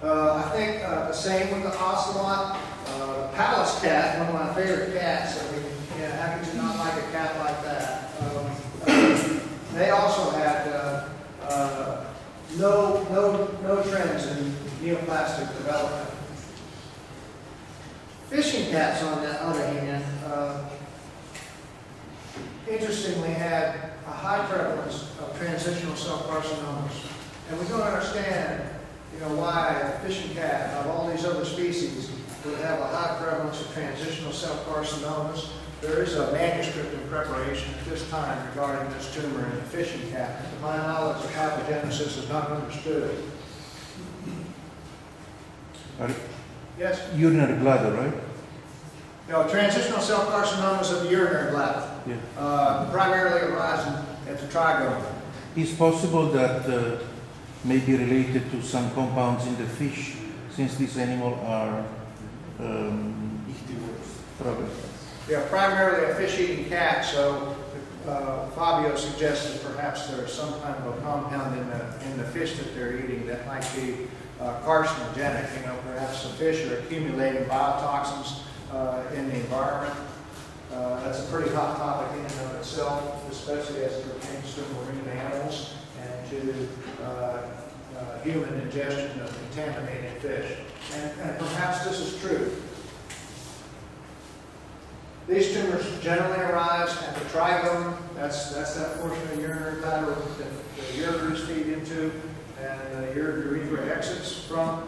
Uh, I think uh, the same with the ocelot. Uh, the Pallas cat, one of my favorite cats. I mean, yeah, how could you not like a cat like that? Um, uh, they also had no, no, no trends in neoplastic development. Fishing cats, on the other hand, uh, interestingly had a high prevalence of transitional cell carcinomas. And we don't understand, you know, why a fishing cat, of all these other species, would have a high prevalence of transitional cell carcinomas. There is a manuscript in preparation at this time regarding this tumor in the fishing cat. To my knowledge, the pathogenesis is not understood. Are Yes? urinary bladder, right? No, transitional cell carcinomas of the urinary bladder, Yeah. uh, primarily arising at the trigone. It's possible that uh, may be related to some compounds in the fish, since these animals are um, probably. They're primarily a fish-eating cat, so uh, Fabio suggested perhaps there's some kind of a compound in the, in the fish that they're eating that might be uh, carcinogenic. You know, perhaps some fish are accumulating biotoxins uh, in the environment. Uh, That's a pretty hot topic in and of itself, especially as it pertains to marine animals and to uh, uh, human ingestion of contaminated fish. And and perhaps this is true. These tumors generally arise at the trigone, that's, that's that portion of the urinary bladder that the ureter is feed into and the urethra exits from.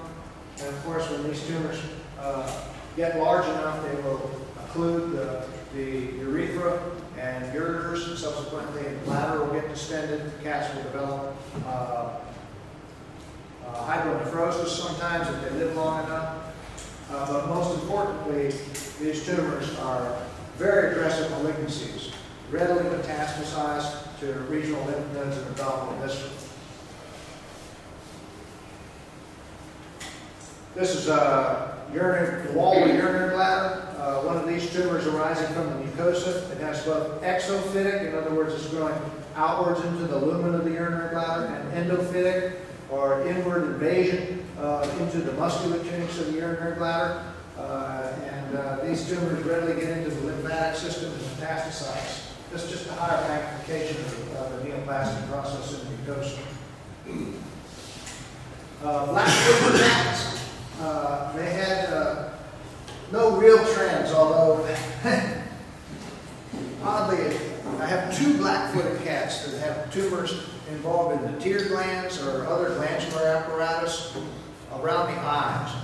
And of course, when these tumors uh, get large enough, they will occlude the, the urethra and ureters, and subsequently the bladder will get distended, cats will develop uh, uh, hydronephrosis sometimes if they live long enough. Uh, but most importantly, these tumors are very aggressive malignancies, readily metastasized to regional lymph nodes and abdominal viscera. This is a urinary, the wall of the urinary bladder. Uh, one of these tumors arising from the mucosa. It has both exophytic, in other words, it's growing outwards into the lumen of the urinary bladder, and endophytic, or inward invasion into the musculocutaneous of the urinary bladder. Uh, and uh, these tumors readily get into the lymphatic system and metastasize. This just a higher magnification of the, neoplastic process in the. Uh, black footed rats, uh, they had uh, no real trends, although <laughs> oddly, I have two black-footed cats that have tumors involved in the tear glands or other glandular apparatus around the eyes.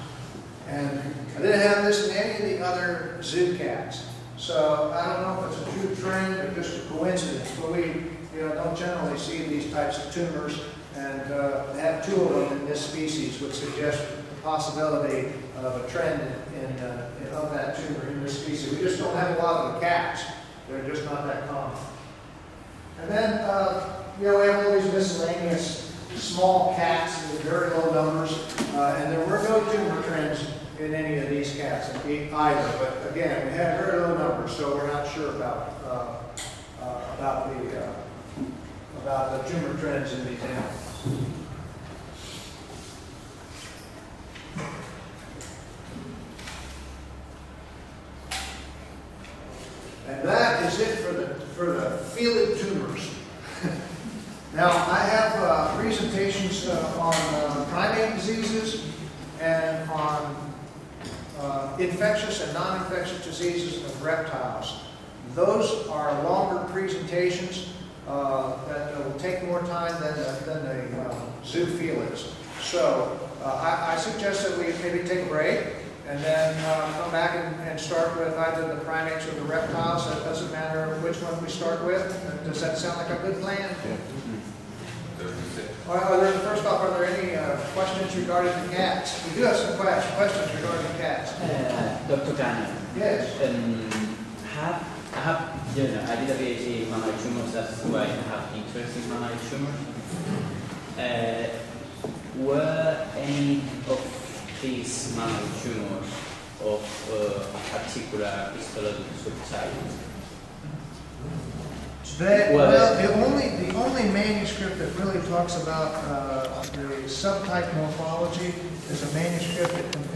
And I didn't have this in any of the other zoo cats. So I don't know if it's a true trend or just a coincidence, but we, you know, don't generally see these types of tumors. And uh, have two of them in this species would suggest the possibility of a trend in, uh, in, of that tumor in this species. We just don't have a lot of the cats. They're just not that common. And then, uh, you know, we have all these miscellaneous small cats with very low numbers, uh, and there were no tumor trends in any of these cats either. But again, we had very low numbers, so we're not sure about uh, uh, about the uh, about the tumor trends in these animals. And that is it for the for the felid tumors. Now I have uh, presentations uh, on uh, primate diseases and on uh, infectious and non-infectious diseases of reptiles. Those are longer presentations uh, that will take more time than the, than the uh, zoo felids. So I, I suggest that we maybe take a break and then come back and, and start with either the primates or the reptiles. It doesn't matter which one we start with. Does that sound like a good plan? Are, are there, first off, are there any uh, questions regarding the cats? We do have some questions regarding the cats. Uh, Dr. Gannon, Yes. Um, have, I have, you know, I did a PhD in mammary tumors, that's why I have interest in mammary tumors. Uh, were any of these mammary tumors of uh, a particular histological subtype? That, Well- well, the only, the only manuscript that really talks about uh, the subtype morphology is a manuscript that compares